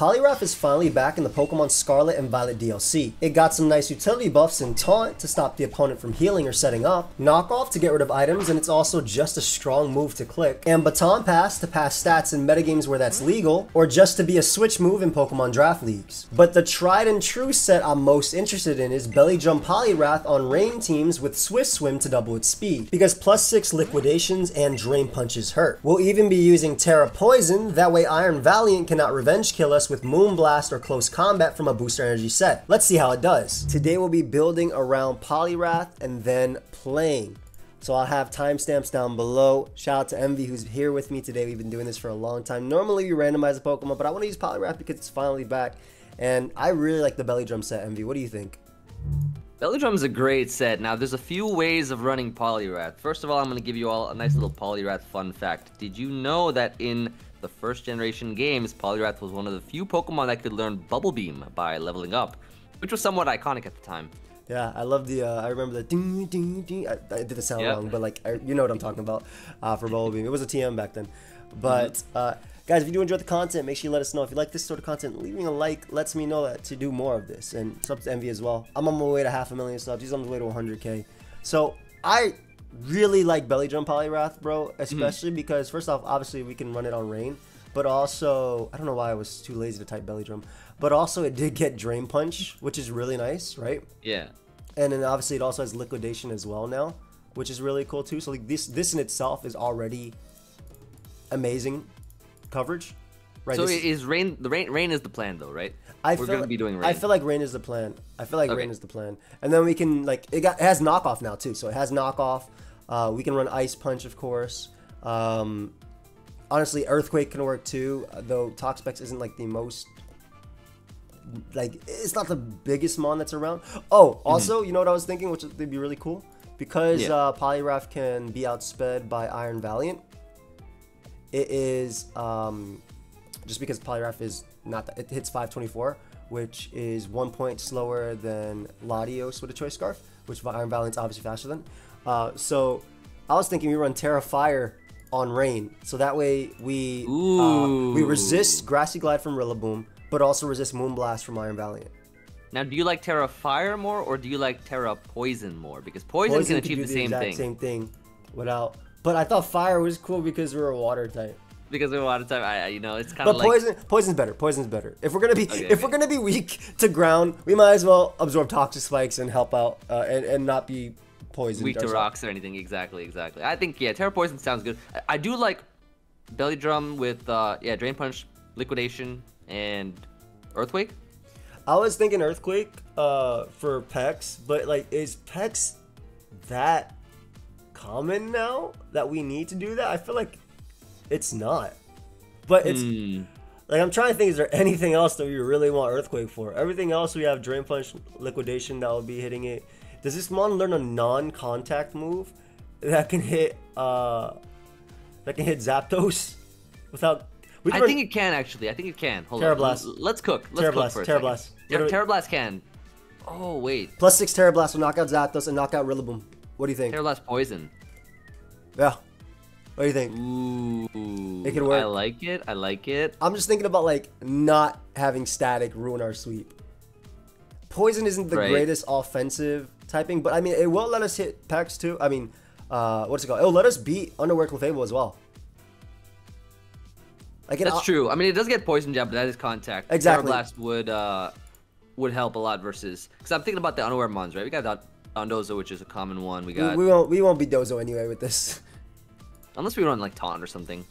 Poliwrath is finally back in the Pokemon Scarlet and Violet DLC. It got some nice utility buffs in Taunt to stop the opponent from healing or setting up, Knockoff to get rid of items, and it's also just a strong move to click, and Baton Pass to pass stats in metagames where that's legal, or just to be a switch move in Pokemon Draft Leagues. But the tried and true set I'm most interested in is Belly Drum Poliwrath on rain teams with Swift Swim to double its speed, because plus 6 liquidations and Drain Punches hurt. We'll even be using Tera Poison, that way Iron Valiant cannot revenge kill us with Moonblast or Close Combat from a Booster Energy set. Let's see how it does. Today we'll be building around Poliwrath and then playing. So I'll have timestamps down below. Shout out to Emvee who's here with me today. We've been doing this for a long time. Normally we randomize a Pokemon, but I want to use Poliwrath because it's finally back. And I really like the Belly Drum set, Emvee. What do you think? Belly Drum's a great set. Now, there's a few ways of running Poliwrath. First of all, I'm going to give you all a nice little Poliwrath fun fact. Did you know that in the first generation games, Poliwrath was one of the few Pokemon that could learn Bubble Beam by leveling up, which was somewhat iconic at the time. Yeah, I love the. Uh, I remember the ding ding ding. I, I did the sound yep. wrong, but like I, you know what I'm talking about uh, for Bubble Beam. It was a TM back then, but. Mm-hmm. Uh, guys, if you do enjoy the content, make sure you let us know. If you like this sort of content, leaving a like lets me know that to do more of this. And subs to Emvee as well. I'm on my way to half a million subs. He's on his way to 100k. So I really like Belly Drum Poliwrath, bro. Mm-hmm. Especially mm-hmm. because first off, obviously we can run it on rain but also I don't know why I was too lazy to type belly drum, but also it did get drain punch, which is really nice, right? Yeah. And then obviously it also has liquidation as well now, which is really cool too. So like this this in itself is already amazing coverage. Right. So this, is rain the rain rain is the plan though, right? I We're going to be doing rain. I feel like rain is the plan. I feel like okay. rain is the plan, and then we can like it got it has knockoff now too. So it has knockoff. Uh, we can run ice punch, of course. Um, honestly, Earthquake can work too, though Toxapex isn't like the most like it's not the biggest mon that's around. Oh, mm-hmm. also, mm-hmm. you know what I was thinking, which would be really cool, because yeah. uh, Poliwrath can be outsped by Iron Valiant. It is um, just because Poliwrath is not that, it hits 524, which is one point slower than Latios with a Choice Scarf, which Iron Valiant's obviously faster than. Uh, so I was thinking we run Tera Fire on rain. So that way we uh, we resist Grassy Glide from Rillaboom, but also resist Moonblast from Iron Valiant. Now, do you like Tera Fire more, or do you like Tera Poison more? Because Poison, poison can achieve the, the, same thing. Same thing, without. But I thought Fire was cool because we're a Water type. Because we're a Water type, I, you know, it's kind of. But like... Poison, Poison's better. Poison's better. If we're gonna be, okay, if okay. we're gonna be weak to ground, we might as well absorb Toxic Spikes and help out, uh, and and not be poison. Weak to rocks or anything. Exactly, exactly. I think yeah, Tera Poison sounds good. I, I do like Belly Drum with uh yeah, Drain Punch, Liquidation, and Earthquake. I was thinking Earthquake uh for Pex, but like is Pex that common now that we need to do that? I feel like it's not. But it's mm. like I'm trying to think is there anything else that we really want Earthquake for? Everything else we have Drain Punch, Liquidation that will be hitting it. Does this mon learn a non-contact move that can hit uh that can hit Zapdos without? I run... think it can actually. I think it can. Hold on. Let's cook. Let's Tera Blast. cook for a Tera Blast. Ter- Tera Blast can. Oh wait. Plus six Tera Blast will knock out Zapdos and knock out Rillaboom. What do you think? Tera Blast poison. Yeah. What do you think? Ooh, it can work. I like it. I like it. I'm just thinking about like not having static ruin our sweep. Poison isn't the right. greatest offensive typing, but I mean, it will let us hit packs too. I mean, uh, what's it called? It'll let us beat Underwear Clefable as well. Like That's true. I mean, it does get poison jab, but that is contact. Exactly. Blast would uh, would help a lot versus because I'm thinking about the Underwear Mons, right? We got Dondozo, which is a common one. We got. We, we, won't. We won't beat Dozo anyway with this. Unless we run like Taunt or something.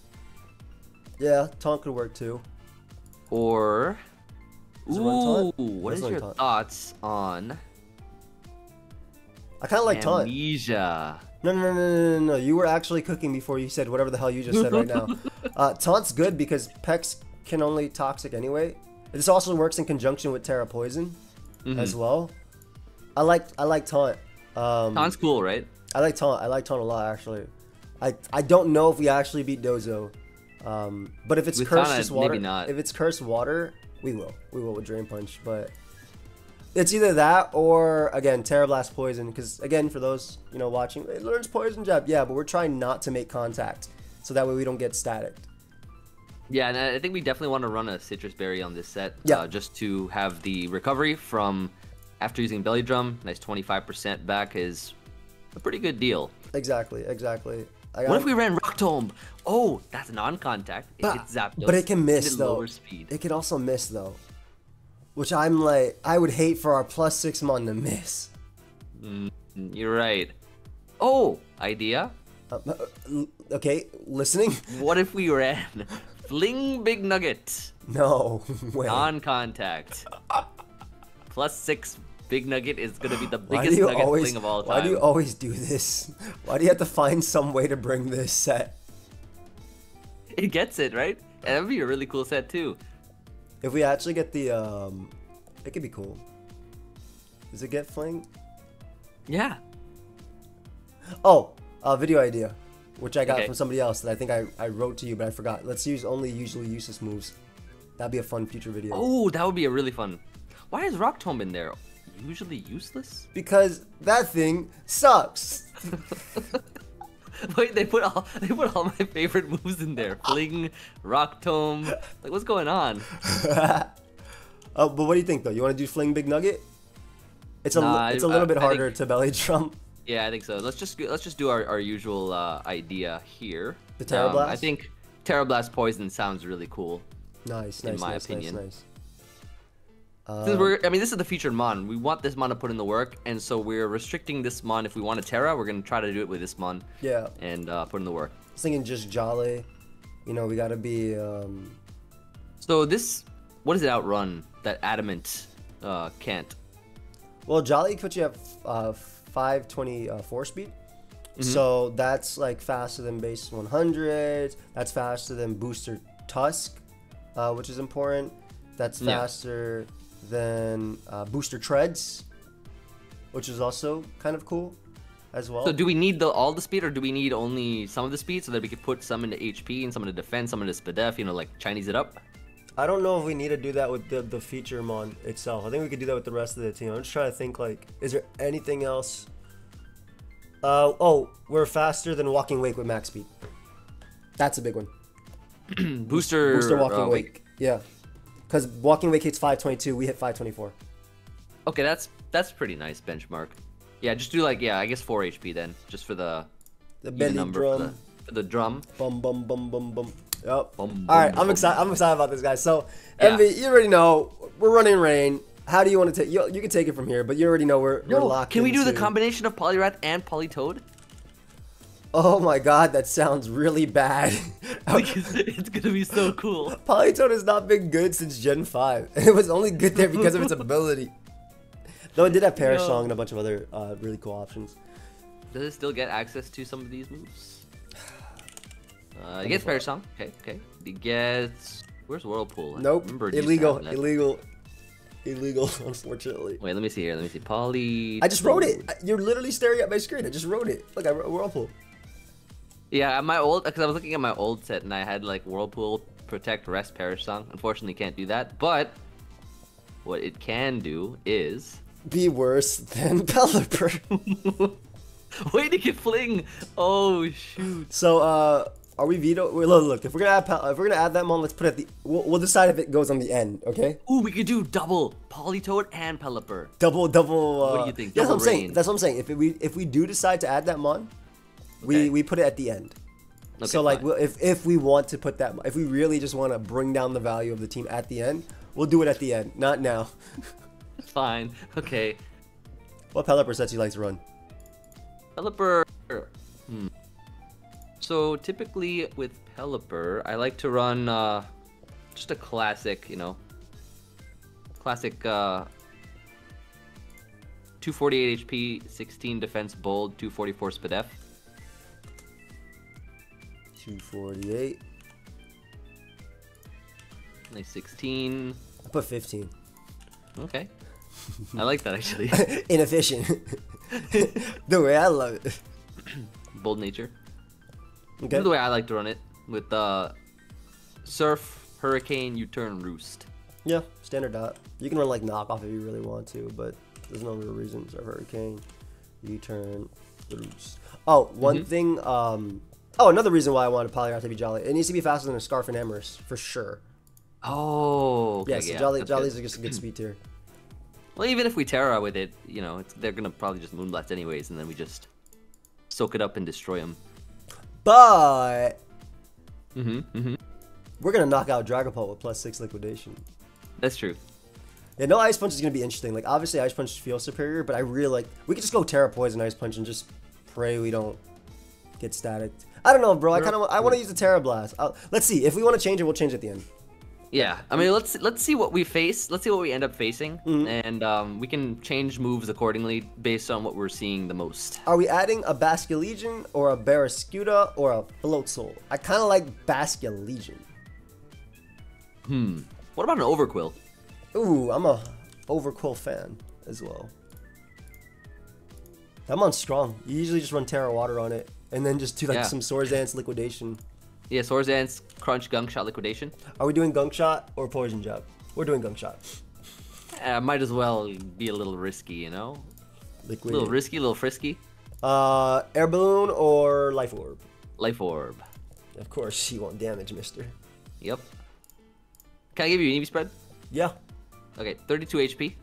Yeah, Taunt could work too. Or. Ooh, what is your taunt? thoughts on I kind of like taunt. Amnesia. No, no, no, no, no, no. You were actually cooking before you said whatever the hell you just said right now. Uh, taunt's good because Pex can only toxic anyway. This also works in conjunction with Tera Poison mm-hmm. as well. I like I like taunt. Um, Taunt's cool, right? I like taunt. I like taunt a lot actually. I I don't know if we actually beat Dozo, um, but if it's with cursed taunt, water, if it's cursed water, we will. We will with Drain Punch, but it's either that or again Tera Blast Poison because again for those you know watching it learns Poison Jab yeah but we're trying not to make contact so that way we don't get static. Yeah, and I think we definitely want to run a citrus berry on this set. Yeah. Uh, just to have the recovery from after using belly drum. Nice 25% back is a pretty good deal. Exactly, exactly. I What if we ran Rock Tomb? Oh, that's non-contact. But, but it can miss though. It can also miss though. Which I'm like, I would hate for our plus six mon to miss. Mm, You're right. Oh, idea. Uh, uh, okay, listening? What if we ran Fling Big Nugget? No way. Non-contact. Plus six Big Nugget is gonna be the biggest nugget always? fling of all time. Why do you always do this? Why do you have to find some way to bring this set? It gets it right. And that'd be a really cool set too. If we actually get the, um, it could be cool. Does it get fling? Yeah. Oh, a video idea, which I got Okay. from somebody else that I think I, I wrote to you, but I forgot. Let's use only usually useless moves. That'd be a fun future video. Oh, that would be a really fun. Why is Rock Tomb in there? Usually useless. Because that thing sucks. Wait, they put all they put all my favorite moves in there. Fling, Rock Tomb. Like, what's going on? oh, but what do you think though? You want to do fling big nugget? It's a nah, it's a little bit I harder think- to belly drum. Yeah, I think so. Let's just let's just do our, our usual uh, idea here. The Tera Um, I think Tera Blast Poison sounds really cool. Nice, In nice, my nice, opinion. nice, nice. Uh, Since we're, I mean, this is the featured mon. We want this mon to put in the work, and so we're restricting this mon. If we want a Tera, we're gonna try to do it with this mon yeah, and uh, put in the work. I was thinking just Jolly. You know, we gotta be. Um, So this, what does it outrun that Adamant uh, can't? well, Jolly puts you at uh, 524 speed. Mm-hmm. So that's like faster than base 100. That's faster than Booster Tusk, uh, which is important. That's Yeah. Than uh, Booster Treads, which is also kind of cool as well. So do we need the all the speed, or do we need only some of the speed so that we could put some into HP and some into defense, some into Spadef? You know, like Chinese it up. I don't know if we need to do that with the, the feature mon itself. I think we could do that with the rest of the team. I'm just trying to think like, is there anything else? Uh oh, we're faster than Walking Wake with max speed. That's a big one. Booster. Booster Walking uh, wait. Wake. Yeah. Because Walking Wake hits 522, we hit 524. Okay, that's that's pretty nice benchmark. Yeah, just do like yeah, I guess four HP then, just for the The belly number for drum. the, for the drum. Bum bum bum bum bum. Yep. Bum, All right, bum, I'm bum. excited. I'm excited about this, guys. So, Yeah. Emvee, you already know we're running rain. How do you want to take? You, you can take it from here, but you already know we're, we're No, locked. can we do the combination of Poliwrath and Politoed? Oh my god, that sounds really bad. Because it's gonna be so cool. Politoed has not been good since Gen 5. It was only good there because of its ability. Though it did have Perish No. Song and a bunch of other uh, really cool options. Does it still get access to some of these moves? Uh, it gets Fairy Song. Okay, okay. It gets. Where's Whirlpool? I Nope. remember it used to Illegal. Illegal. Illegal, unfortunately. Wait, let me see here. Let me see. Poly. I just wrote it. You're literally staring at my screen. I just wrote it. Look, I wrote Whirlpool. Yeah, my old because I was looking at my old set and I had like Whirlpool, Protect, Rest, Perish Song. Unfortunately, can't do that. But what it can do is Be worse than Pelipper. wait, it can fling. Oh shoot! so, uh, are we veto? Wait, look, look. If we're gonna add, if we're gonna add that mon, let's put it at the. We'll, we'll decide if it goes on the end. Okay. Ooh, we could do double Politoed and Pelipper. Double, double. Uh, What do you think? That's what I'm Double saying. That's what I'm saying. If it, we if we do decide to add that mon, we we put it at the end. Okay, so like, fine. if if we want to put that, if we really just want to bring down the value of the team at the end, we'll do it at the end, not now. Fine. Okay. what Pelipper sets you like to run? Pelipper. Hmm. So typically with Pelipper, I like to run uh, just a classic, you know, classic uh, 248 HP, 16 defense, bold, 244 Spadef. 248. Nice 16. I put 15. Okay. I like that actually. Inefficient. the way I love it. bold nature. Okay. This the way I like to run it with uh, Surf, Hurricane, U-turn, Roost. Yeah, standard dot. You can run like knockoff if you really want to, but there's no real reasons. A hurricane, U-turn, roost. Oh, one Mhm. thing um, Oh, another reason why I wanted Poliwrath to be Jolly. It needs to be faster than a Scarf Enamorus, for sure. Oh, okay, yeah, so yeah, Jolly, Jolly's good. are just a good speed tier. Well, even if we Tera with it, you know, it's, they're gonna probably just Moonblast anyways, and then we just soak it up and destroy them. But Mm-hmm. Mm-hmm. we're gonna knock out Dragapult with plus six liquidation. That's true. Yeah, no Ice Punch is gonna be interesting. Like obviously Ice Punch feels superior, but I really like we could just go Tera Poison Ice Punch and just pray we don't get static. I don't know, bro. I kind of I want to use the Tera Blast. i let's see if we want to change it. We'll change it at the end. Yeah, I mean, let's let's see what we face. Let's see what we end up facing, Mm-hmm. and um, we can change moves accordingly based on what we're seeing the most. Are we adding a Basculegion or a Barraskewda or a Floatzel? I kind of like Basculegion. Hmm. What about an Overqwil? Ooh, I'm a Overqwil fan as well. That one's strong. You usually just run Terra Water on it, and then just do like Yeah. some Swords liquidation. Yeah, Swords Crunch, Gunk Shot, Liquidation. Are we doing Gunk Shot or Poison Jab? We're doing Gunk Shot. Uh, might as well be a little risky, you know? Liquid. A little risky, a little frisky. Uh, Air Balloon or Life Orb? Life Orb. Of course, you won't damage, Mister. Yep. Can I give you an EV spread? Yeah. Okay, 32 HP,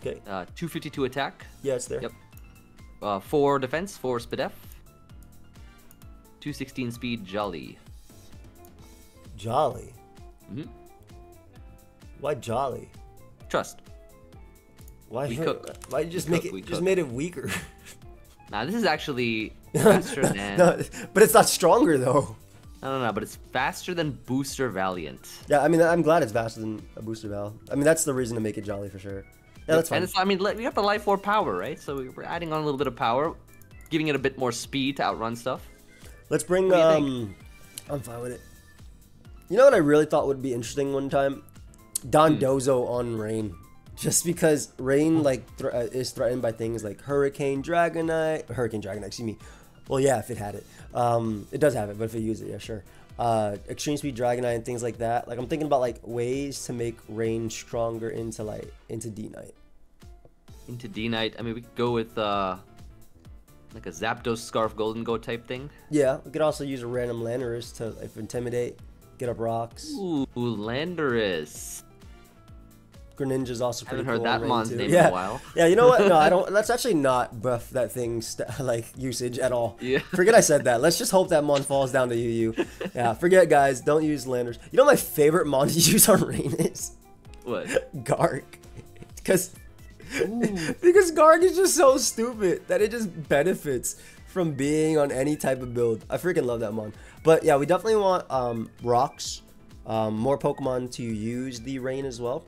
Okay. uh, 252 attack, Yeah, it's there. Yep. Uh, 4 defense, 4 Spadef, 216 speed Jolly. Jolly. Mhm. Why Jolly? Trust. Why? We cook. Why you just We make cook, it? Just cook. made it weaker. Now, this is actually faster than. no, but it's not stronger though. I don't know, but it's faster than Booster Valiant. Yeah, I mean, I'm glad it's faster than a booster Val. I mean, that's the reason to make it Jolly for sure. Yeah, that's fine. And it's, I mean, we have the Life 4 power, right? So we're adding on a little bit of power, giving it a bit more speed to outrun stuff. Let's bring. What do you think? um, I'm fine with it. You know what I really thought would be interesting one time? Don Hmm. Dozo on Rain. Just because Rain like thr uh, is threatened by things like Hurricane Dragonite, Hurricane Dragonite, excuse me. Well, yeah, if it had it, um, it does have it, but if it use it, yeah, sure. Uh, Extreme Speed Dragonite and things like that. Like I'm thinking about like ways to make Rain stronger into like into D Knight. Into D Knight, I mean, we could go with uh, like a Zapdos Scarf Gholdengo type thing. Yeah, we could also use a random Landorus to like, intimidate, get up rocks. Ooh, Landorus. Greninja's also pretty Haven't heard cool that on Rain, mon's name in a yeah. while. Yeah, you know what? No, I don't. Let's actually not buff that thing's like usage at all. Yeah. Forget I said that. Let's just hope that mon falls down to UU. Yeah, forget guys. Don't use landers. You know my favorite mon to use on Rain is What? Garg, because because Garg is just so stupid that it just benefits from being on any type of build. I freaking love that mon. But yeah, we definitely want um, rocks, um, more Pokemon to use the rain as well.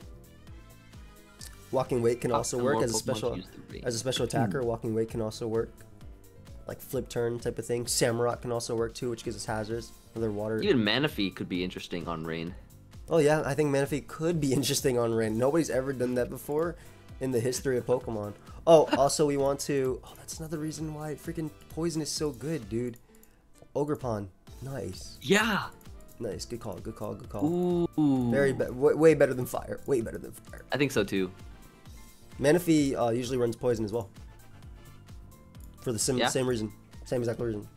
Walking Wake can also and work as a special use the rain. as a special attacker. Mm-hmm. Walking Wake can also work, like flip turn type of thing. Samurott can also work too, which gives us hazards. Another water. Even Manaphy could be interesting on Rain. Oh yeah, I think Manaphy could be interesting on Rain. Nobody's ever done that before in the history of Pokemon. Oh, also we want to. Oh, that's another reason why freaking Poison is so good, dude. Ogerpon, nice, Yeah. nice, good call, good call, good call. Ooh. Very be- way, way better than Fire, way better than Fire. I think so too. Manaphy uh, usually runs Poison as well. For the sim- Yeah? same reason, same exact reason.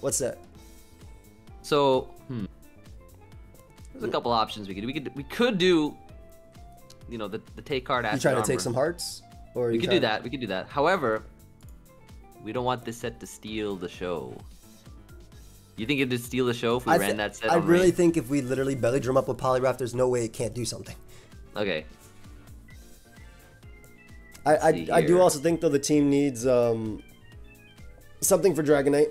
What's that? So, hmm. There's a couple options we could do. We could we could do, you know, the the take card. You acid trying to armor. take some hearts, or We you could do trying- that. We could do that. However, we don't want this set to steal the show. You think it'd steal the show if we I, ran thi- that set? I on really Rain? think if we literally belly drum up with Poliwrath, there's no way it can't do something. Okay. I, I, I do also think though the team needs um something for Dragonite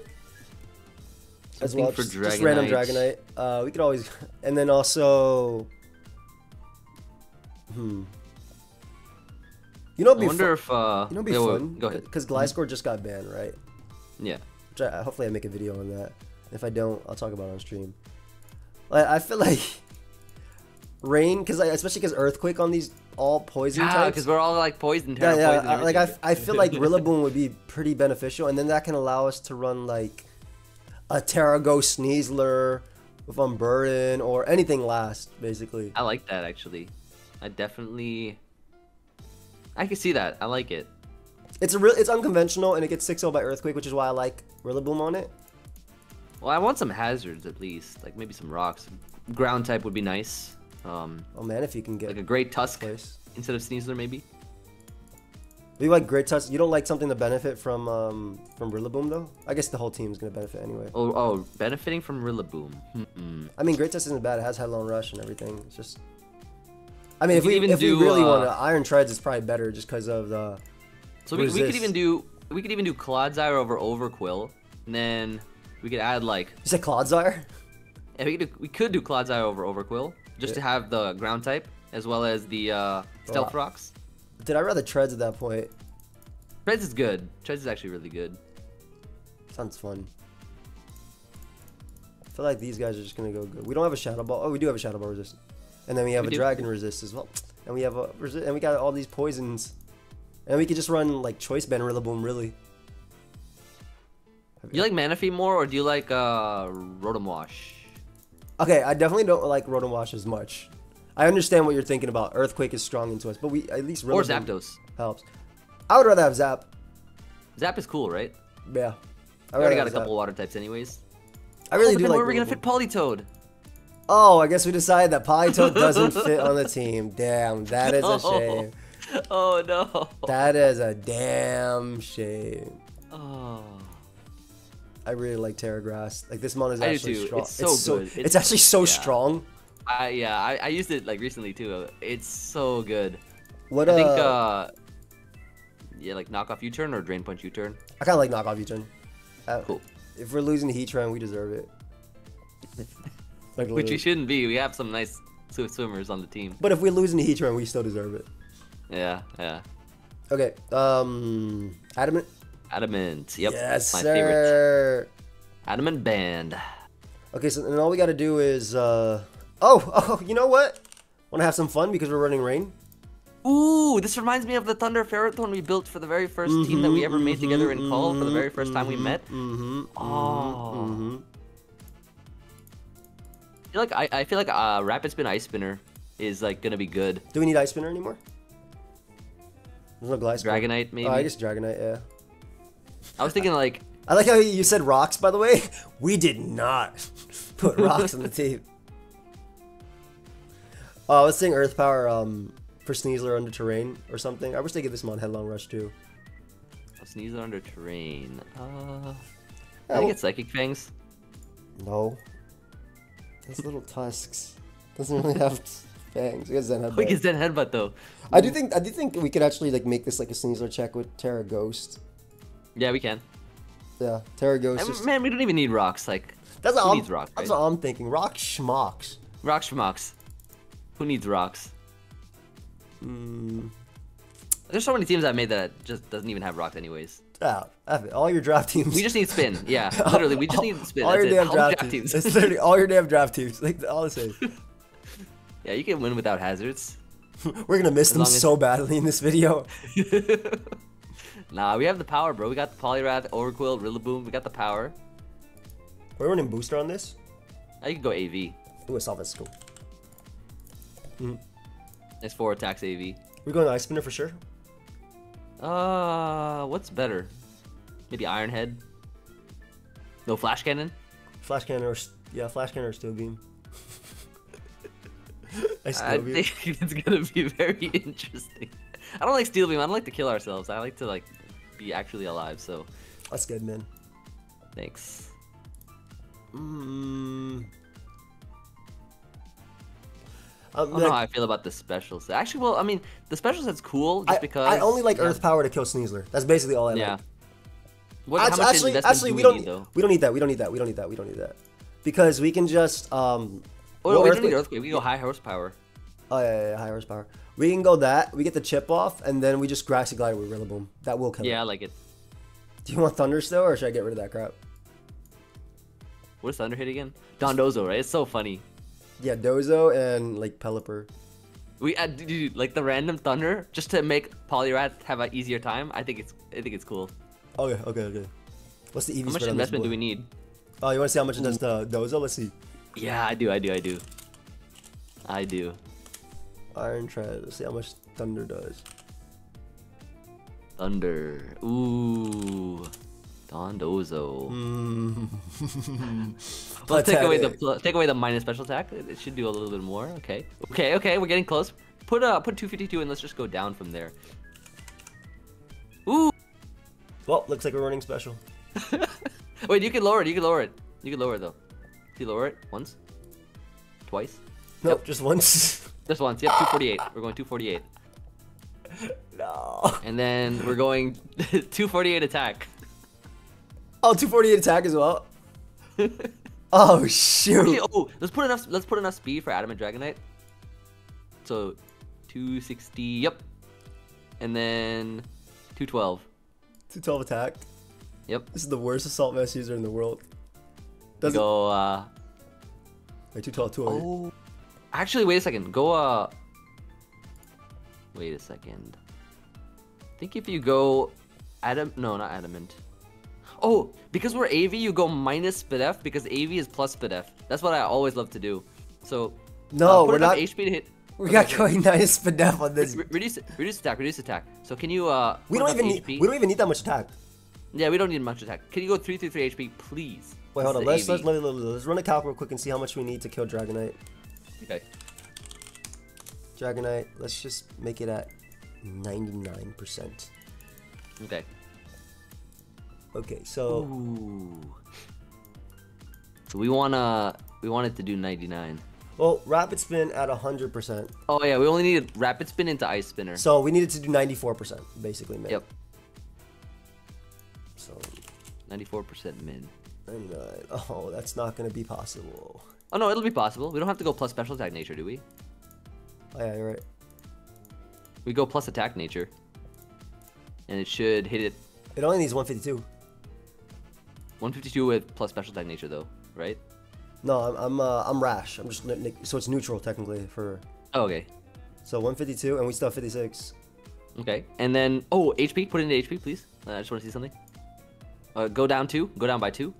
as well. for just, just random Dragonite. Dragonite. Uh, we could always, and then also, hmm. You know, be wonder if uh. you know, be yeah, fun. Go ahead. Because Gliscor just got banned, right? Yeah. Which I, hopefully, I make a video on that. If I don't, I'll talk about it on stream. Like, I feel like rain, because especially because earthquake on these all poison Yeah, types. because we're all like poison, Yeah, yeah. poison, I, like I. I feel like Rillaboom would be pretty beneficial, and then that can allow us to run like a Terrago Sneasler with Unburden or anything last, basically. I like that actually. I definitely. I can see that. I like it. It's a real, it's unconventional, and it gets 6-0 by Earthquake, which is why I like Rillaboom on it. Well, I want some hazards at least, like maybe some rocks. Ground type would be nice. Um, Oh man, if you can get like a Great Tusk place. instead of Sneasler, maybe. You like Great Tusk? You don't like something to benefit from um from Rillaboom though? I guess the whole team's gonna benefit anyway. Oh, oh, benefiting from Rillaboom. Hmm. I mean, Great Tusk isn't bad. It has Headlong Rush and everything. It's just. I mean, We if we even if we really uh, want to, Iron Treads is probably better just because of the. So we, we could even do we could even do Clodsire over Overqwil, and then we could add like You said Clodsire? yeah, we could do, we could do Clodsire over Overqwil just to have the ground type as well as the uh, Stealth Wow. Rocks. Did I rather Treads at that point? Treads is good. Treads is actually really good. Sounds fun. I feel like these guys are just gonna go good. We don't have a Shadow Ball. Oh, we do have a Shadow Ball resist, and then we have We a do. Dragon resist as well. And we have a resi- and we got all these poisons, and we could just run like Choice Band Rillaboom really. Do you like Manaphy more or do you like uh, Rotom Wash? Okay, I definitely don't like Rotom Wash as much. I understand what you're thinking about. Earthquake is strong into us, but we at least Or Zapdos? helps. I would rather have Zap. Zap is cool, right? Yeah. I already got a couple water types anyways. I really oh, do like. where are we gonna fit Politoed? Oh, I guess we decided that Politoed doesn't fit on the team. Damn, that is a shame. Oh no. That is a damn shame. Oh. I really like Tera Grass. Like this mon is I actually strong. It's so good. It's, It's- actually so yeah. strong. I yeah, I, I used it like recently too. It's so good. What I think uh, uh yeah, like knock off U-turn or drain punch U-turn. I kind of like knockoff U-turn. Uh, Cool. If we're losing to Heatran, we deserve it. like Which we shouldn't be. We have some nice swift swimmers on the team. But if we're losing to Heatran, we still deserve it. Yeah, yeah. Okay. Um, Adamant. Adamant. Yep. yes, my favorite. sir. Adamant band. Okay, so then all we got to do is uh. Oh, oh, you know what? Want to have some fun because we're running rain. Ooh, this reminds me of the Thunder Ferrothorn we built for the very 1st team that we ever made together in Call for the very first time we met. Mm-hmm. Oh. Mm-hmm. I feel like I, I feel like uh, Rapid Spin Ice Spinner is like gonna be good. Do we need Ice Spinner anymore? There's no. Dragonite maybe. Oh, I guess Dragonite, yeah. I was thinking like I like how you said rocks, by the way. We did not put rocks on the team. Oh, I was saying Earth Power um, for Sneasler under terrain or something. I wish they gave this mod Headlong Rush too. Sneasel under terrain. Uh, I think it's Psychic Fangs. No. Those little tusks. Doesn't really have fangs. It has Zen We Headbutt. can send headbutt though. I do think I do think we could actually like make this like a Sneasler check with Tera Ghost. Yeah, we can. Yeah, Tera Ghost. Just, man, we don't even need rocks. Like, that's who I'm, needs rock, That's right? what I'm thinking. Rock schmocks. rocks schmucks. Who needs rocks? Mm, There's so many teams I made that just doesn't even have rocks anyways. yeah, all your draft teams. We just need spin. Yeah, literally, we just need spin. all That's your damn All draft, draft teams. teams. It's literally all your damn draft teams. Like all the same. yeah, you can win without hazards. We're gonna miss them as- so badly in this video. Nah, we have the power, bro. We got the Poliwrath, Overqwil, Rillaboom. We got the power. We're running booster on this. I could go AV. Ooh, a Sophists cool. Nice four attacks AV. We're going Ice Spinner for sure. Uh, what's better? Maybe Iron Head. No Flash Cannon. Flash Cannon or yeah, Flash Cannon or Steel Beam. I I think it's gonna be very interesting. I don't like Steel Beam. I don't like to kill ourselves. I like to like be actually alive. So That's good, man. thanks. Mm. I Um, don't know how I feel about the special set. Actually, well, I mean, the special set's cool just I, because. I only like yeah. Earth Power to kill Sneasler. That's basically all I Yeah. like. What, actually, actually, do we, we, don't. need though? we don't need that. We don't need that. We don't need that. We don't need that. Because we can just um. Oh, no, we don't Earthquake- need earthquake. We can go high horsepower. Oh yeah, yeah, yeah, high horsepower. We can go that. We get the chip off, and then we just grassy glider with Rillaboom. That will kill Yeah, I like it. Do you want Thunder still, or should I get rid of that crap? What is Thunder hit again? Dondozo, right? It's so funny. Yeah, Dozo and like Pelipper. We uh, add dude, like the random Thunder just to make Poliwrath have an easier time. I think it's I think it's cool. Okay, okay, okay. What's the EV How much spread on this investment do we need? Oh, you want to see how much it does to Dozo? Let's see. Yeah, I do, I do, I do. I do. Iron Tread. Let's see how much Thunder does. Thunder. Ooh. Dondozo. Mm. Let's take away the take away the minus special attack. It should do a little bit more. Okay. Okay. Okay. We're getting close. Put uh put 252 and let's just go down from there. Ooh. Well, looks like we're running special. Wait, you can lower it. You can lower it. You can lower it though. Can you lower it once? Twice? Nope, just once. Just once. Yep. 248. We're going 248. no. And then we're going 248 attack. Oh, 248 attack as well. Oh shoot. Actually, oh, let's put enough. Let's put enough speed for Adamant Dragonite. So, 260. Yep. And then 212. 212 attack. Yep. This is the worst assault vest user in the world. Doesn't Go. Uh. wait 212 208. Oh. Actually, wait a second. Go. Uh. Wait a second. I think if you go, Adam. No, not Adamant. Oh, because we're AV, you go minus SpDef because AV is plus SpDef. That's what I always love to do. So. No, uh, we're not. HP to hit. We got going minus Spadef on this. Re- reduce reduce attack, reduce attack. So can you uh We don't even need. We don't even need that much attack. Yeah, we don't need much attack. Can you go 333 HP, please? Wait, hold on. Let's let's, let, let, let's run a calc real quick and see how much we need to kill Dragonite. Okay. Dragonite. Let's just make it at 99%. Okay. Okay, so Ooh. So we wanna uh, we want it to do 99. well, rapid spin at 100%. Oh yeah, we only need rapid spin into ice spinner. So we needed to do 94% basically. Mid. Yep. So 94% mid. 99. Uh, oh, that's not gonna be possible. Oh no, it'll be possible. We don't have to go plus special attack nature, do we? Oh yeah, you're right. We go plus attack nature. And it should hit it It only needs 152. 152 with plus special attack nature though, right? No, I'm I'm uh, I'm rash. I'm just so it's neutral technically for Oh, okay. so 152 and we still have 56. Okay. And then oh, HP, put it into HP, please. Uh, I just want to see something. Uh, go down two. Go down by two.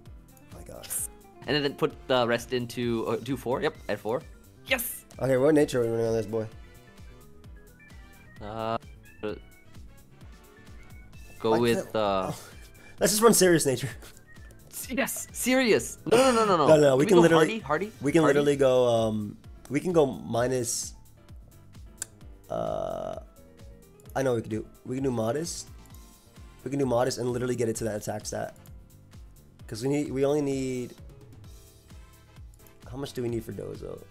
Oh my god. And then put the rest into uh, do four. Yep, at four. Yes. Okay, what nature are we running on this boy? Uh, uh, go I with can't- uh. Let's just run serious nature. Yes, serious. No, no, no, no, no. No, no, we can go literally- Hardy, Hardy. We can Hardy? literally go um we can go minus uh I know what we can do. We can do modest. We can do modest and literally get it to that attack stat. Cause we need we only need how much do we need for Dozo?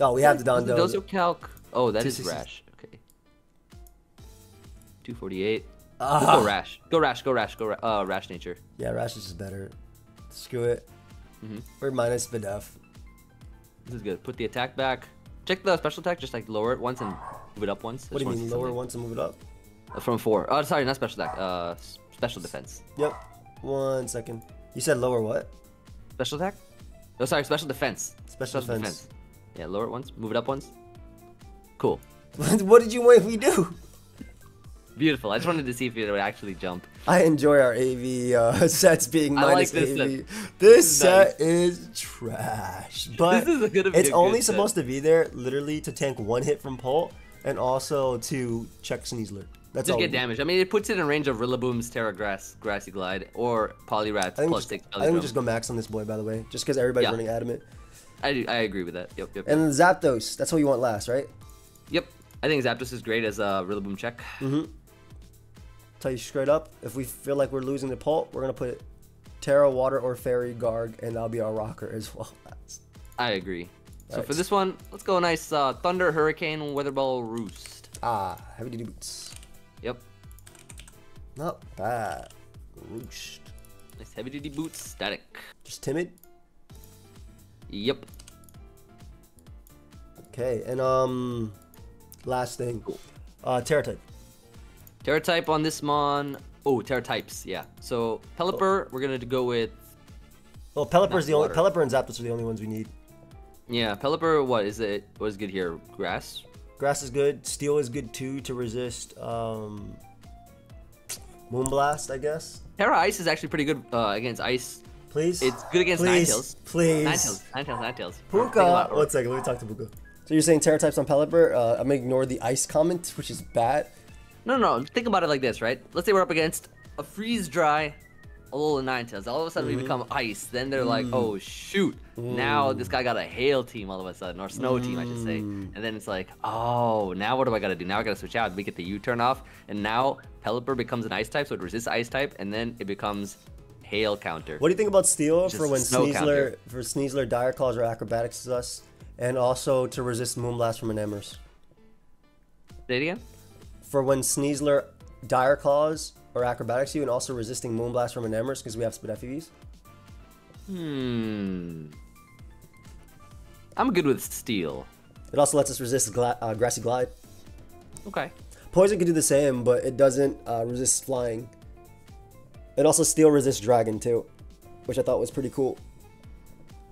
Oh, we have the Don Dozo. Dozo calc. Oh, that is rash. Okay. Two forty-eight. Ah. Go rash. Go rash. Go rash. Go ra- uh rash nature. Yeah, Rash is just better. Screw it. Mhm. We're minus Videf. This is good. Put the attack back. Check the special attack. Just like lower it once and move it up once. What do you mean lower once and move it up? Uh, From four. Oh, sorry, not special attack. Uh, special defense. Yep. One second. You said lower what? Special attack? No, sorry, special defense. Special defense. Yeah, lower it once, move it up once. Cool. what did you want me to do? Beautiful. I just wanted to see if it would actually jump. I enjoy our AV uh, sets being I like minus this AV. set. This This is set is trash, but This is gonna be it's only supposed to be there literally to tank one hit from Pult and also to check Sneasler. That's Just get damage. I mean, it puts it in range of Rillaboom's Tera Grass, Grassy Glide, or think, plus just, six I think we just go max on this boy, by the way, just because everybody's Yeah. running adamant. I, do- I agree with that. Yep, yep, yep. And then Zapdos, that's what you want last, right? yep. I think Zapdos is great as a Rillaboom check. Mhm. Tell you straight up, if we feel like we're losing the Pult, we're gonna put Tera, Water, or Fairy Garg, and that'll be our rocker as well. I agree. So Alright. for this one, let's go a nice uh, Thunder, Hurricane, Weather Ball, Roost. ah, heavy duty boots. Yep. Not bad. Roost. Nice heavy duty boots, static. Just timid. Yep. Okay, and um, last thing, Cool. uh, Tera type. Tera type on this mon. Oh, Tera types, yeah. So Pelipper, we're gonna go with Well, Pelipper's the only water. Pelipper and Zapdos are the only ones we need. yeah. Pelipper, what is it? What is good here? Grass. Grass is good. Steel is good too to resist um, Moonblast, I guess. Tera Ice is actually pretty good uh, against ice. Please. It's good against please, Ninetales. Please. Ninetales, Ninetales, Ninetales. Think Puka. about- One second. Let me talk to Puka. So you're saying Tera types on Pelipper? Uh, I'm gonna ignore the ice comment, which is bad. No, no. Think about it like this, right? Let's say we're up against a freeze dry Alola Ninetales. All of a sudden Mm-hmm. we become ice. Then they're like, oh shoot. Now this guy got a hail team all of a sudden, or snow team, I should say. Mm. And then it's like, oh, now what do I gotta do? Now I gotta switch out. We get the U-turn off, and now Pelipper becomes an ice type, so it resists ice type, and then it becomes hail counter. What do you think about Steel Just for when Sneasler counter. for Sneasler Dire Claws or Acrobatics is us, and also to resist Moonblast from an Emers? Say it again. For when Sneasler Dire Claws or Acrobatics you, and also resisting Moonblast from an because we have Spit FEVs? Hmm. I'm good with steel. It also lets us resist gla- uh, Grassy Glide. Okay. Poison can do the same, but it doesn't uh, resist flying. It also Steel resists Dragon too, which I thought was pretty cool.